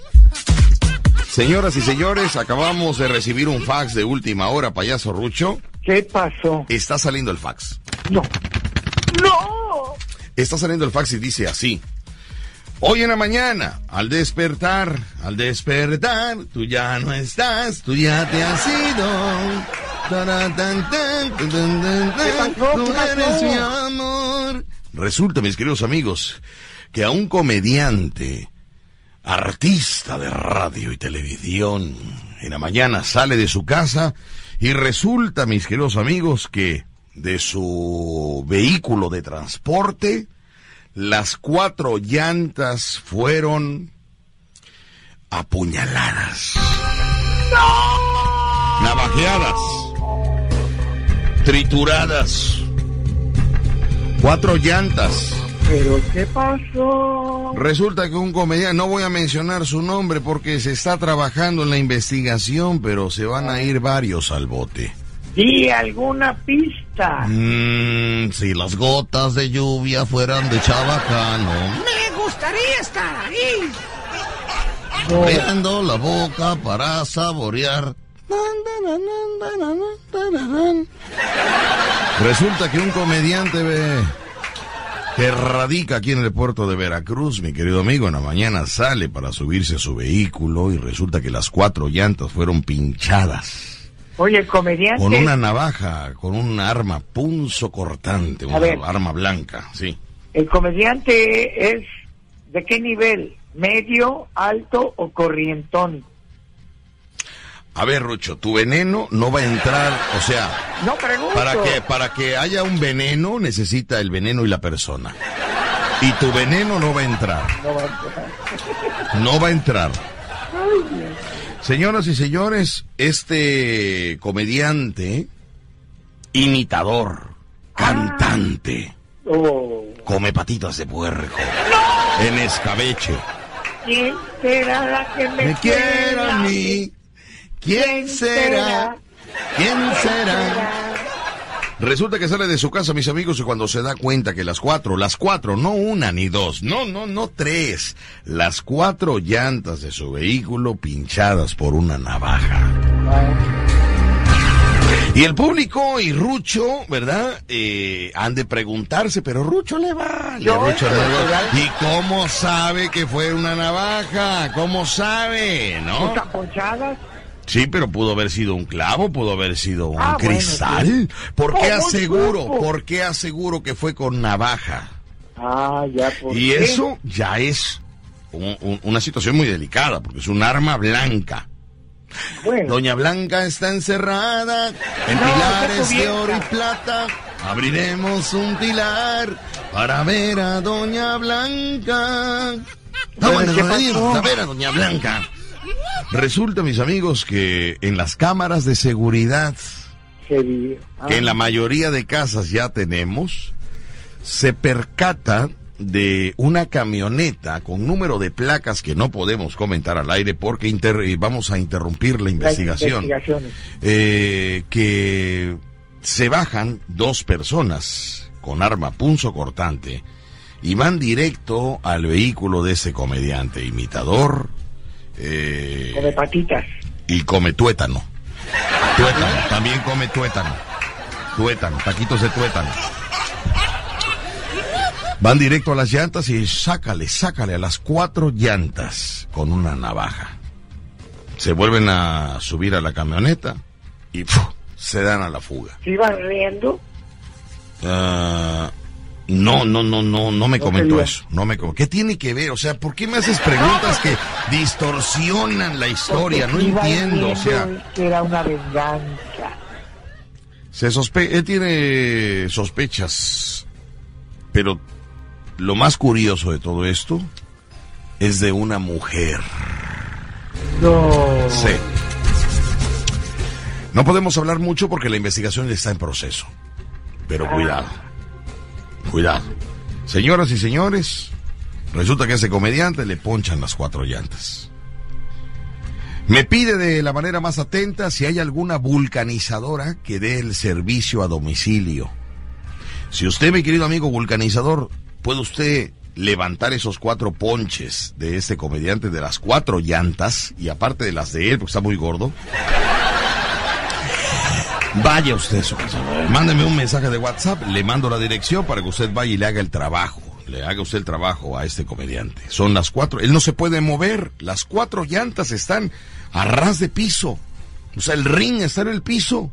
[SPEAKER 1] Señoras y señores, acabamos de recibir un fax de última hora, payaso Rucho.
[SPEAKER 3] ¿Qué pasó?
[SPEAKER 1] Está saliendo el fax.
[SPEAKER 3] No. ¡No!
[SPEAKER 1] Está saliendo el fax y dice así. Hoy en la mañana, al despertar, al despertar, tú ya no estás, tú ya te has ido. Tú eres mi amor. Resulta, mis queridos amigos, que a un comediante, artista de radio y televisión, en la mañana sale de su casa y resulta, mis queridos amigos, que de su vehículo de transporte, las cuatro llantas fueron apuñaladas. Navajeadas. Trituradas. Cuatro llantas.
[SPEAKER 3] ¿Pero qué pasó?
[SPEAKER 1] Resulta que un comediante, no voy a mencionar su nombre porque se está trabajando en la investigación, pero se van a ir varios al bote.
[SPEAKER 3] ¿Y alguna pista.
[SPEAKER 1] Mm, si las gotas de lluvia fueran de Chabacano.
[SPEAKER 6] Me gustaría estar ahí.
[SPEAKER 1] Abriendo la boca para saborear. Resulta que un comediante ve que radica aquí en el puerto de Veracruz, mi querido amigo, en la mañana sale para subirse a su vehículo y resulta que las cuatro llantas fueron pinchadas.
[SPEAKER 3] Oye, el comediante.
[SPEAKER 1] Con una navaja, con un arma punzo cortante, una arma blanca, sí.
[SPEAKER 3] ¿El comediante es de qué nivel? ¿Medio, alto o corrientón?
[SPEAKER 1] A ver, Rucho, tu veneno no va a entrar, o sea,
[SPEAKER 3] no pregunto.
[SPEAKER 1] para que para que haya un veneno necesita el veneno y la persona. Y tu veneno no va a entrar.
[SPEAKER 3] No va a entrar.
[SPEAKER 1] No va a entrar. Señoras y señores, este comediante, imitador, cantante,
[SPEAKER 3] Oh.
[SPEAKER 1] come patitas de puerco en escabeche.
[SPEAKER 3] ¿Quién será la que me,
[SPEAKER 1] Me quiera a mí. ¿Quién será? ¿Quién será? Resulta que sale de su casa, mis amigos, y cuando se da cuenta que las cuatro, las cuatro, no una ni dos, no, no, no tres, las cuatro llantas de su vehículo pinchadas por una navaja. Y el público y Rucho, ¿verdad? Eh, han de preguntarse, pero Rucho le vale. Rucho le vale. ¿Y cómo sabe que fue una navaja? ¿Cómo sabe? ¿No?
[SPEAKER 3] ¿Están ponchadas?
[SPEAKER 1] Sí, pero pudo haber sido un clavo, pudo haber sido un
[SPEAKER 3] Ah, bueno,
[SPEAKER 1] cristal. ¿Por qué
[SPEAKER 3] ¿Cómo
[SPEAKER 1] aseguro? ¿Por qué aseguro que fue con navaja?
[SPEAKER 3] Ah, ya, ¿por
[SPEAKER 1] Y
[SPEAKER 3] qué?
[SPEAKER 1] eso ya es un- un- una situación muy delicada, porque es un arma blanca.
[SPEAKER 3] Bueno,
[SPEAKER 1] Doña Blanca está encerrada en
[SPEAKER 3] No,
[SPEAKER 1] pilares de oro y plata. Abriremos un pilar para ver a Doña Blanca. Vamos
[SPEAKER 3] ¿qué
[SPEAKER 1] a ir
[SPEAKER 3] pasó?
[SPEAKER 1] a ver a Doña Blanca. Resulta, mis amigos, que en las cámaras de seguridad que en la mayoría de casas ya tenemos, se percata de una camioneta con número de placas que no podemos comentar al aire porque inter- eh, vamos a interrumpir la investigación, eh, que se bajan dos personas con arma punzo cortante y van directo al vehículo de ese comediante imitador eh,
[SPEAKER 3] Come patitas.
[SPEAKER 1] y come tuétano. Tuétano, también come tuétano. Tuétano, taquitos de tuétano. Van directo a las llantas y sácale, sácale a las cuatro llantas con una navaja. Se vuelven a subir a la camioneta y ¡puf! se dan a la fuga.
[SPEAKER 3] ¿Se iban riendo?
[SPEAKER 1] Ah, no, no, no, no, no me comentó eso. No me com- ¿Qué tiene que ver? O sea, ¿por qué me haces preguntas que distorsionan la historia? No
[SPEAKER 3] Porque
[SPEAKER 1] entiendo, o sea.
[SPEAKER 3] que era una venganza.
[SPEAKER 1] Se sospe él tiene sospechas, pero lo más curioso de todo esto es de una mujer.
[SPEAKER 3] No.
[SPEAKER 1] Sí. No podemos hablar mucho porque la investigación está en proceso. Pero cuidado. Cuidado. Señoras y señores, resulta que a ese comediante le ponchan las cuatro llantas. Me pide de la manera más atenta si hay alguna vulcanizadora que dé el servicio a domicilio. Si usted, mi querido amigo vulcanizador, puede usted levantar esos cuatro ponches de este comediante de las cuatro llantas y aparte de las de él, porque está muy gordo. Vaya usted a su casa. Mándeme un mensaje de WhatsApp, le mando la dirección para que usted vaya y le haga el trabajo. Le haga usted el trabajo a este comediante. Son las cuatro. Él no se puede mover. Las cuatro llantas están a ras de piso. O sea, el ring está en el piso.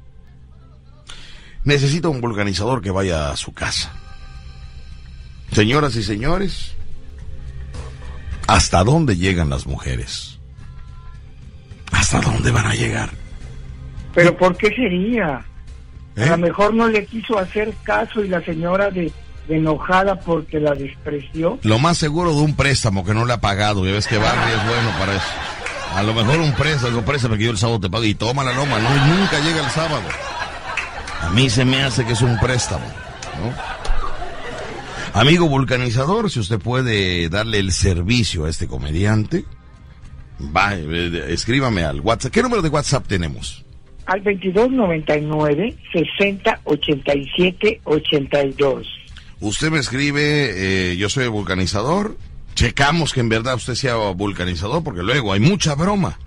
[SPEAKER 1] Necesita un vulcanizador que vaya a su casa. Señoras y señores, ¿hasta dónde llegan las mujeres? ¿Hasta dónde van a llegar?
[SPEAKER 3] Pero ¿por qué sería? A
[SPEAKER 1] ¿Eh?
[SPEAKER 3] lo mejor no le quiso hacer caso y la señora de, de enojada porque la despreció.
[SPEAKER 1] Lo más seguro de un préstamo que no le ha pagado. Ya ves que Barry es bueno para eso. A lo mejor un préstamo, préstamo que yo el sábado te pago y toma la loma. No, nunca llega el sábado. A mí se me hace que es un préstamo. ¿no? Amigo vulcanizador, si usted puede darle el servicio a este comediante, va, eh, escríbame al WhatsApp. ¿Qué número de WhatsApp tenemos?
[SPEAKER 3] Al 2299 60 87 82.
[SPEAKER 1] Usted me escribe, eh, yo soy vulcanizador. Checamos que en verdad usted sea vulcanizador, porque luego hay mucha broma.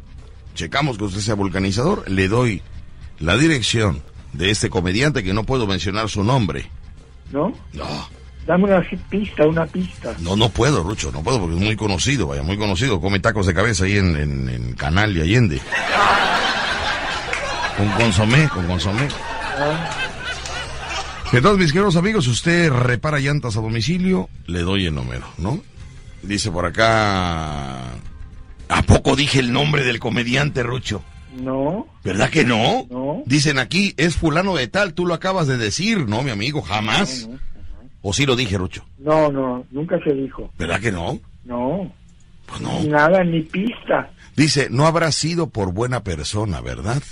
[SPEAKER 1] Checamos que usted sea vulcanizador. Le doy la dirección de este comediante que no puedo mencionar su nombre.
[SPEAKER 3] ¿No?
[SPEAKER 1] No,
[SPEAKER 3] Dame una pista, una pista.
[SPEAKER 1] no, no puedo, Rucho, no puedo porque es muy conocido, vaya, muy conocido. Come tacos de cabeza ahí en, en, en Canal de Allende. Con consomé, con consomé. Entonces, mis queridos amigos, si usted repara llantas a domicilio, le doy el número, ¿no? Dice por acá... ¿A poco dije el nombre del comediante, Rucho?
[SPEAKER 3] No,
[SPEAKER 1] ¿Verdad que no?
[SPEAKER 3] No.
[SPEAKER 1] Dicen aquí, es fulano de tal, tú lo acabas de decir, ¿no, mi amigo? Jamás. ¿O sí lo dije, Rucho?
[SPEAKER 3] no, no, nunca se dijo.
[SPEAKER 1] ¿Verdad que no?
[SPEAKER 3] No,
[SPEAKER 1] Pues no.
[SPEAKER 3] nada, ni pista.
[SPEAKER 1] Dice, no habrá sido por buena persona, ¿verdad?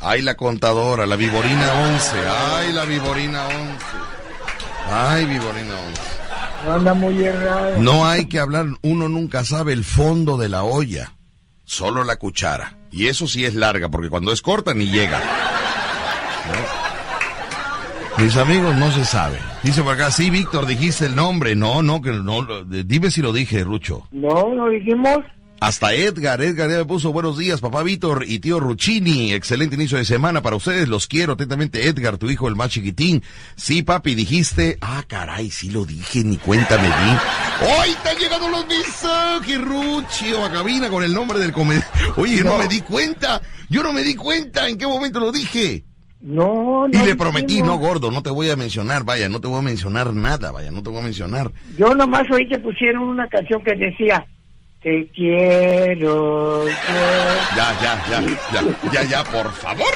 [SPEAKER 1] Ay, la contadora, la Viborina 11. Ay, la Viborina 11. Ay, Viborina 11.
[SPEAKER 3] Anda muy errado.
[SPEAKER 1] No hay que hablar, uno nunca sabe el fondo de la olla, solo la cuchara. Y eso sí es larga, porque cuando es corta ni llega. ¿No? Mis amigos, no se sabe. Dice por acá, sí, Víctor, dijiste el nombre. No, no, que no. Dime si lo dije, Rucho.
[SPEAKER 3] No, lo dijimos.
[SPEAKER 1] Hasta Edgar, Edgar ya me puso buenos días, papá Víctor y tío Ruchini. Excelente inicio de semana para ustedes, los quiero atentamente, Edgar, tu hijo el más chiquitín. Sí, papi, dijiste. Ah, caray, sí lo dije, ni cuenta me di. ¡Hoy están llegando los mensajes, Ruchio! A cabina con el nombre del comediante. Oye, no.
[SPEAKER 3] No.
[SPEAKER 1] me di cuenta. Yo no me di cuenta en qué momento lo dije.
[SPEAKER 3] No, no.
[SPEAKER 1] Y le prometí, no, gordo, no te voy a mencionar, vaya, no te voy a mencionar nada, vaya, no te voy a mencionar.
[SPEAKER 3] Yo nomás oí que pusieron una canción que decía, te quiero.
[SPEAKER 1] Ya, ya, ya, ya, ya, ya, por favor.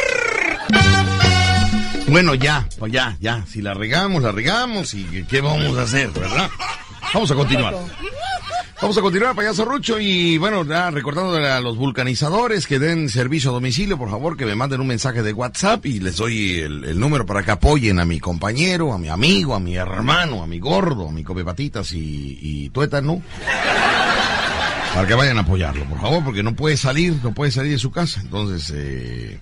[SPEAKER 1] Bueno, ya, pues ya, ya. Si la regamos, la regamos y ¿qué vamos a hacer, verdad? Vamos a continuar. Vamos a continuar, payaso Rucho, y bueno, ya recordando a los vulcanizadores que den servicio a domicilio, por favor, que me manden un mensaje de WhatsApp y les doy el, el número para que apoyen a mi compañero, a mi amigo, a mi hermano, a mi gordo, a mi come patitas y, y tuétano. Para que vayan a apoyarlo, por favor, porque no puede salir, no puede salir de su casa. Entonces, eh,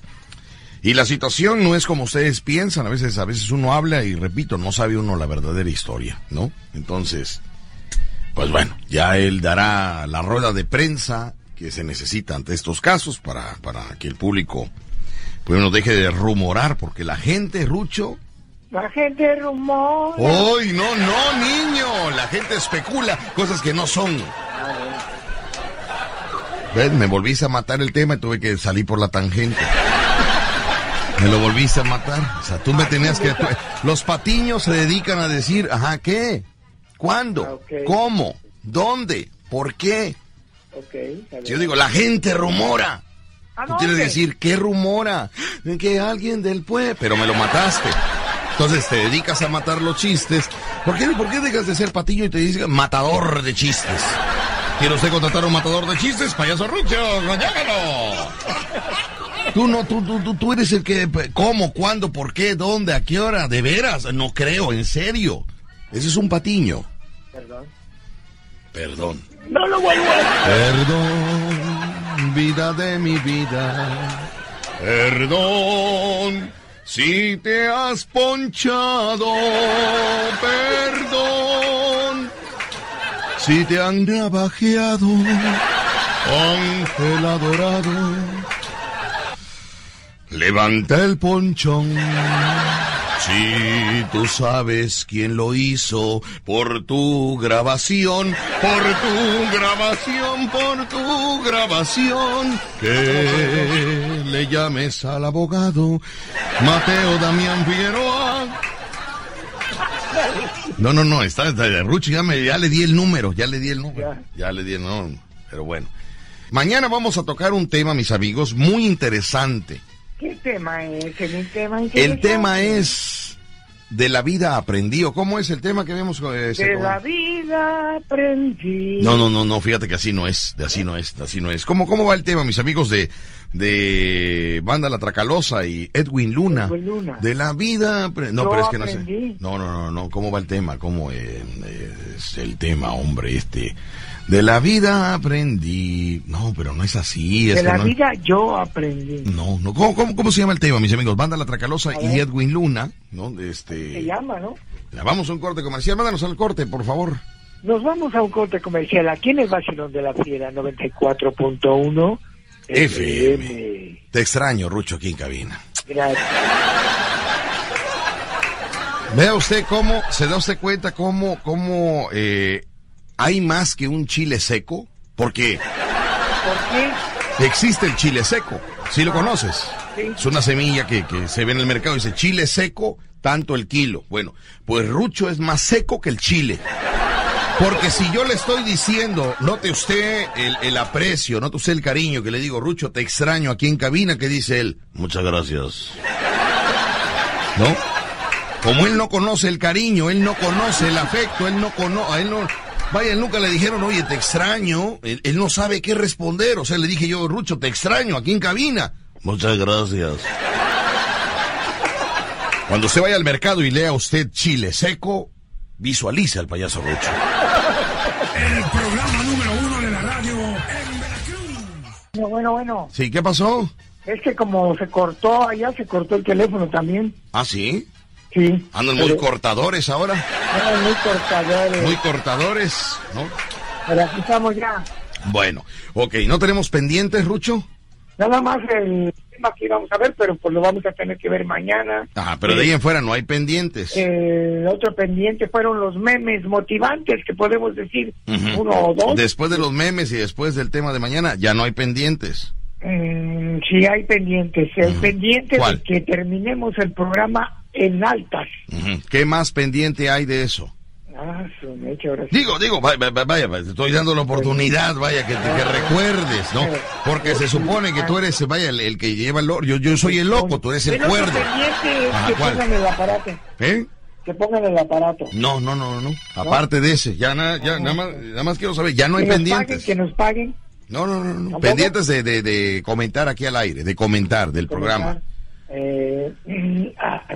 [SPEAKER 1] y la situación no es como ustedes piensan, a veces, a veces uno habla y repito, no sabe uno la verdadera historia, ¿no? Entonces, pues bueno, ya él dará la rueda de prensa que se necesita ante estos casos para, para que el público pues no deje de rumorar, porque la gente, Rucho...
[SPEAKER 3] La gente rumora.
[SPEAKER 1] ¡Ay, no, no, niño! La gente especula cosas que no son. ¿Ves? Me volviste a matar el tema y tuve que salir por la tangente. Me lo volviste a matar. O sea, tú me tenías que... Los patiños se dedican a decir, ajá, ¿qué? ¿Cuándo? ¿Cómo? ¿Dónde? ¿Por qué? Si yo digo, la gente rumora. Tú tienes que decir, ¿qué rumora? Que alguien del pueblo... Pero me lo mataste. Entonces te dedicas a matar los chistes. ¿Por qué, ¿Por qué dejas de ser patiño y te dices matador de chistes? ¿Quiere usted contratar a un matador de chistes? Payaso Rucho, llámalo. Tú no, tú, tú, tú eres el que, ¿cómo, cuándo, por qué, dónde, a qué hora? ¿De veras? No creo, en serio. Ese es un patiño.
[SPEAKER 3] Perdón.
[SPEAKER 1] Perdón.
[SPEAKER 3] No lo vuelvo a
[SPEAKER 1] Perdón, vida de mi vida. Perdón, si te has ponchado. Perdón, si te han navajeado. Ángel adorado. Levanta el ponchón. Si tú sabes quién lo hizo por tu grabación, por tu grabación, por tu grabación, que le llames al abogado Mateo Damián Figueroa. No, no, no, está, está Ruchi, ya, me, ya le di el número, ya le di el número, ya le di el número, pero bueno. Mañana vamos a tocar un tema, mis amigos, muy interesante.
[SPEAKER 3] ¿Qué tema es? ¿El tema,
[SPEAKER 1] el tema es de la vida aprendí. ¿O cómo es el tema que vemos?
[SPEAKER 3] Eh, de la vida aprendí.
[SPEAKER 1] No, no, no, no, fíjate que así no es, de así no es, así no es. ¿Cómo, cómo va el tema, mis amigos de, de Banda La Tracalosa y Edwin Luna?
[SPEAKER 3] Edwin Luna.
[SPEAKER 1] De la vida No, pero es que no sé. No, no, no, no, ¿cómo va el tema? ¿Cómo es el tema, hombre, este? De la vida aprendí. No, pero no es así.
[SPEAKER 3] de la vida yo aprendí.
[SPEAKER 1] No, no. ¿Cómo, cómo, se llama el tema, mis amigos? Banda La Tracalosa y Edwin Luna, ¿no? Este...
[SPEAKER 3] Se llama, ¿no?
[SPEAKER 1] vamos a un corte comercial. Mándanos al corte, por favor.
[SPEAKER 3] Nos vamos a un corte comercial aquí en el Vacilón de la Fiera 94.1 FM.
[SPEAKER 1] Te extraño, Rucho, aquí en cabina.
[SPEAKER 3] Gracias.
[SPEAKER 1] Vea usted cómo, se da usted cuenta cómo, cómo eh, ¿hay más que un chile seco? Porque
[SPEAKER 3] ¿Por qué?
[SPEAKER 1] existe el chile seco. ¿Sí lo conoces? Es una semilla que, que se ve en el mercado. Dice chile seco, tanto el kilo. Bueno, pues Rucho es más seco que el chile. Porque si yo le estoy diciendo, note usted el, el, aprecio, note usted el cariño que le digo, Rucho, te extraño aquí en cabina, que dice él, muchas gracias. ¿No? Como él no conoce el cariño, él no conoce el afecto, él no conoce, él no, Vaya, nunca le dijeron, oye, te extraño. Él, no sabe qué responder. O sea, le dije yo, Rucho, te extraño aquí en cabina. Muchas gracias. Cuando usted vaya al mercado y lea usted chile seco, visualice al payaso Rucho.
[SPEAKER 7] El programa número uno de la radio en Veracruz.
[SPEAKER 3] Bueno, bueno.
[SPEAKER 1] Sí, ¿qué pasó?
[SPEAKER 3] Es que como se cortó allá, se cortó el teléfono también.
[SPEAKER 1] ¿Ah, sí?
[SPEAKER 3] Sí.
[SPEAKER 1] Andan muy cortadores ahora.
[SPEAKER 3] Andan muy cortadores.
[SPEAKER 1] Muy cortadores, ¿no?
[SPEAKER 3] Pero aquí estamos ya.
[SPEAKER 1] Bueno, ok, ¿no tenemos pendientes, Rucho?
[SPEAKER 3] Nada más el que íbamos a ver, pero pues lo vamos a tener que ver mañana.
[SPEAKER 1] Pero de ahí en fuera no hay pendientes.
[SPEAKER 3] El otro pendiente fueron los memes motivantes, que podemos decir uno o dos.
[SPEAKER 1] Después de los memes y después del tema de mañana, ya no hay pendientes.
[SPEAKER 3] Mm, sí hay pendientes. El pendiente de que terminemos el programa en altas.
[SPEAKER 1] ¿Qué más pendiente hay de eso?
[SPEAKER 3] Ah, ahora
[SPEAKER 1] Digo, digo, vaya, vaya, te estoy dando la oportunidad, vaya, que, que recuerdes, ¿no? Porque se supone que tú eres, vaya, el, que lleva el loco, yo, yo soy el loco, tú eres el cuerdo.
[SPEAKER 3] que pongan el aparato.
[SPEAKER 1] ¿Eh?
[SPEAKER 3] Que pongan el aparato.
[SPEAKER 1] No, no, no, no, aparte de ese, ya, na, ya nada, más, nada más quiero saber, ya no hay pendientes.
[SPEAKER 3] que nos paguen.
[SPEAKER 1] No, no, no, no. pendientes de, de, de, comentar aquí al aire, de comentar del programa.
[SPEAKER 3] Eh, ah,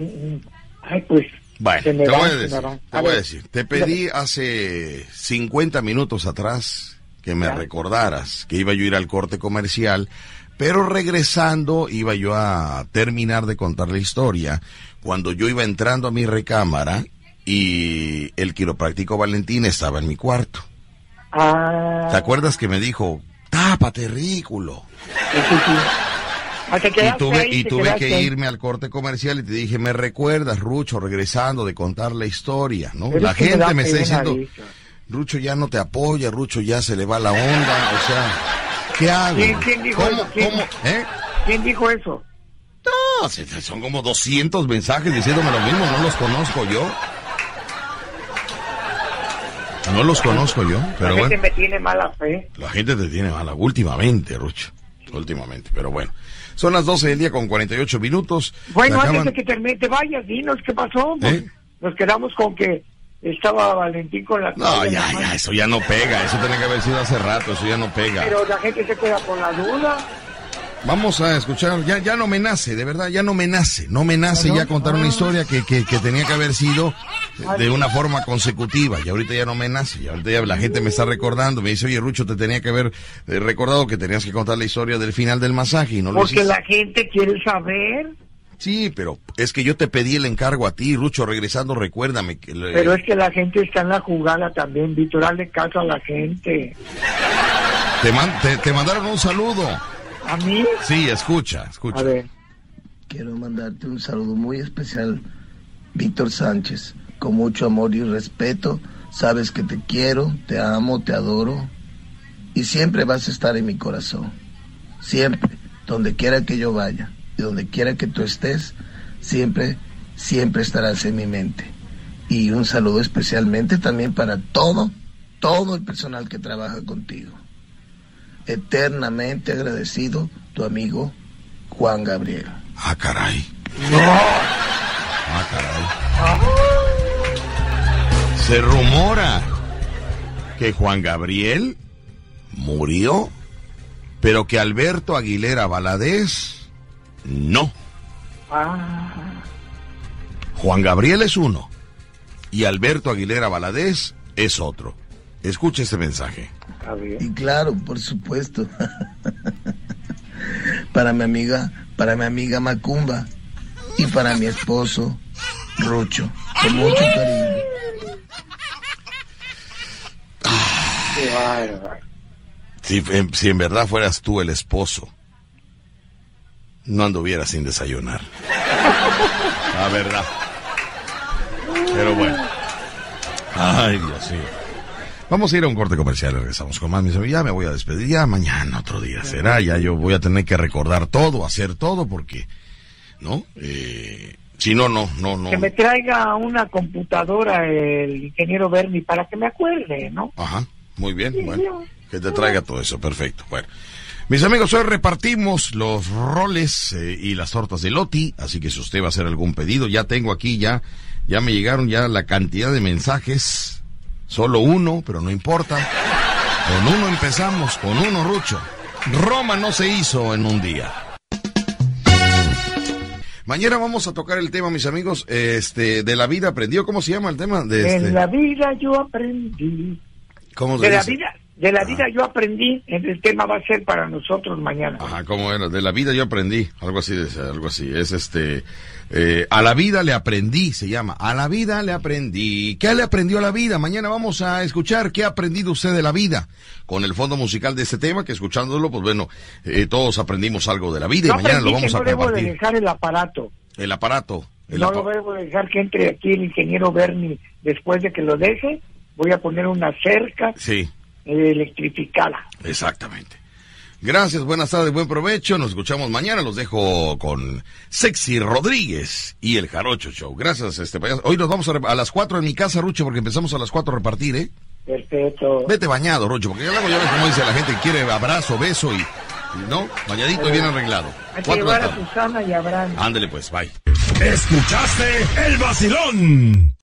[SPEAKER 3] ay, pues.
[SPEAKER 1] Bueno, te, voy a, decir, te voy a decir, te pedí hace 50 minutos atrás que me recordaras que iba yo a ir al corte comercial, pero regresando iba yo a terminar de contar la historia cuando yo iba entrando a mi recámara y el quiropráctico Valentín estaba en mi cuarto.
[SPEAKER 3] Ah.
[SPEAKER 1] ¿Te acuerdas que me dijo, tápate, ridículo?
[SPEAKER 3] Te
[SPEAKER 1] Y
[SPEAKER 3] quedaste
[SPEAKER 1] tuve, y tuve que irme al corte comercial y te dije, me recuerdas, Rucho, regresando de contar la historia, ¿no?
[SPEAKER 3] Pero
[SPEAKER 1] la gente me, está diciendo. Rucho ya no te apoya, Rucho ya se le va la onda, o sea, ¿qué hago?
[SPEAKER 3] ¿Quién- quién dijo
[SPEAKER 1] ¿Cómo,
[SPEAKER 3] eso? ¿Quién?
[SPEAKER 1] cómo, eh?
[SPEAKER 3] ¿Quién dijo eso?
[SPEAKER 1] No, son como 200 mensajes diciéndome lo mismo, no los conozco yo. No los conozco yo, pero
[SPEAKER 3] la gente
[SPEAKER 1] bueno,
[SPEAKER 3] me tiene mala fe.
[SPEAKER 1] la gente te tiene mala, últimamente, Rucho, últimamente, pero bueno. Son las 12 del día con 48 minutos.
[SPEAKER 3] Bueno,
[SPEAKER 1] Se
[SPEAKER 3] antes
[SPEAKER 1] acaban-
[SPEAKER 3] de que termine, te vayas, dinos qué pasó.
[SPEAKER 1] ¿Eh?
[SPEAKER 3] Nos quedamos con que estaba Valentín con la
[SPEAKER 1] No,
[SPEAKER 3] en la
[SPEAKER 1] ya, ya, eso ya no pega, eso tenía que haber sido hace rato, eso ya no pega.
[SPEAKER 3] Pero la gente se queda con la duda.
[SPEAKER 1] Vamos a escuchar, ya, ya no me nace, de verdad, ya no me nace, no me nace ya contar una historia que, que, que tenía que haber sido de una forma consecutiva, y ahorita ya no me nace, y ahorita ya la gente me está recordando, me dice, oye Rucho, te tenía que haber eh, recordado que tenías que contar la historia del final del masaje, y no lo
[SPEAKER 3] Porque la gente quiere saber.
[SPEAKER 1] Sí, pero es que yo te pedí el encargo a ti, Rucho, regresando, recuérdame que... le-
[SPEAKER 3] Pero es que la gente está en la jugada también, Víctor, hazle caso a la gente.
[SPEAKER 1] te, man- te- te mandaron un saludo.
[SPEAKER 3] ¿A mí?
[SPEAKER 1] Sí, escucha, escucha.
[SPEAKER 3] A ver.
[SPEAKER 8] Quiero mandarte un saludo muy especial, Víctor Sánchez, con mucho amor y respeto. Sabes que te quiero, te amo, te adoro y siempre vas a estar en mi corazón. Siempre, donde quiera que yo vaya y donde quiera que tú estés, siempre, siempre estarás en mi mente. Y un saludo especialmente también para todo, todo el personal que trabaja contigo. Eternamente agradecido, tu amigo Juan Gabriel.
[SPEAKER 1] Ah, caray. Ah, caray. Se rumora que Juan Gabriel murió, pero que Alberto Aguilera Valadez no.
[SPEAKER 3] Ah,
[SPEAKER 1] Juan Gabriel es uno y Alberto Aguilera Valadez es otro. Escuche este mensaje.
[SPEAKER 8] Y claro, por supuesto. para mi amiga, para mi amiga Macumba y para mi esposo Rucho, con mucho cariño.
[SPEAKER 1] Si, en- si en verdad fueras tú el esposo, no anduvieras sin desayunar. La verdad. Pero bueno. Ay, Dios mío. Vamos a ir a un corte comercial, regresamos con más. mis amigos. Ya me voy a despedir, ya mañana otro día será, ya yo voy a tener que recordar todo, hacer todo, porque, ¿no? Eh, si no, no, no, no.
[SPEAKER 3] Que me traiga una computadora el ingeniero Berni para que me acuerde, ¿no?
[SPEAKER 1] Ajá, muy bien, bueno, que te traiga todo eso, perfecto. Bueno, mis amigos, hoy repartimos los roles eh, y las tortas de Loti, así que si usted va a hacer algún pedido, ya tengo aquí, ya, ya me llegaron ya la cantidad de mensajes, solo uno, pero no importa. Con uno empezamos, con uno, Rucho. Roma no se hizo en un día. Mañana vamos a tocar el tema, mis amigos, este, de la vida aprendió. ¿Cómo se llama el tema? De este,
[SPEAKER 3] la vida yo aprendí.
[SPEAKER 1] ¿Cómo se
[SPEAKER 3] De la vida, de la vida yo aprendí. El tema va a ser para nosotros mañana.
[SPEAKER 1] Ajá, ¿cómo era? De la vida yo aprendí, algo así, algo así. Es este, eh, a la vida le aprendí, se llama. A la vida le aprendí. ¿Qué le aprendió a la vida? Mañana vamos a escuchar qué ha aprendido usted de la vida. Con el fondo musical de este tema, que escuchándolo, pues bueno, eh, todos aprendimos algo de la vida y mañana lo vamos
[SPEAKER 3] que
[SPEAKER 1] a
[SPEAKER 3] no debo de
[SPEAKER 1] compartir.
[SPEAKER 3] dejar el aparato.
[SPEAKER 1] El aparato. El
[SPEAKER 3] no lo debo de dejar que entre aquí el ingeniero Berni. Después de que lo deje, voy a poner una cerca
[SPEAKER 1] Sí,
[SPEAKER 3] electrificada.
[SPEAKER 1] exactamente. Gracias, buenas tardes, buen provecho. Nos escuchamos mañana. Los dejo con Sexy Rodríguez y el Jarocho Show. Gracias, este payaso. Hoy nos vamos a, a las 4 en mi casa, Rucho, porque empezamos a las 4 a repartir, ¿eh?
[SPEAKER 3] Perfecto.
[SPEAKER 1] Vete bañado, Rucho, porque luego ya ves cómo dice la gente, quiere abrazo, beso y, no, bañadito y bien arreglado.
[SPEAKER 3] Hay que llevar a. Susana y a Abraham.
[SPEAKER 1] Ándele pues, bye.
[SPEAKER 7] Escuchaste el vacilón.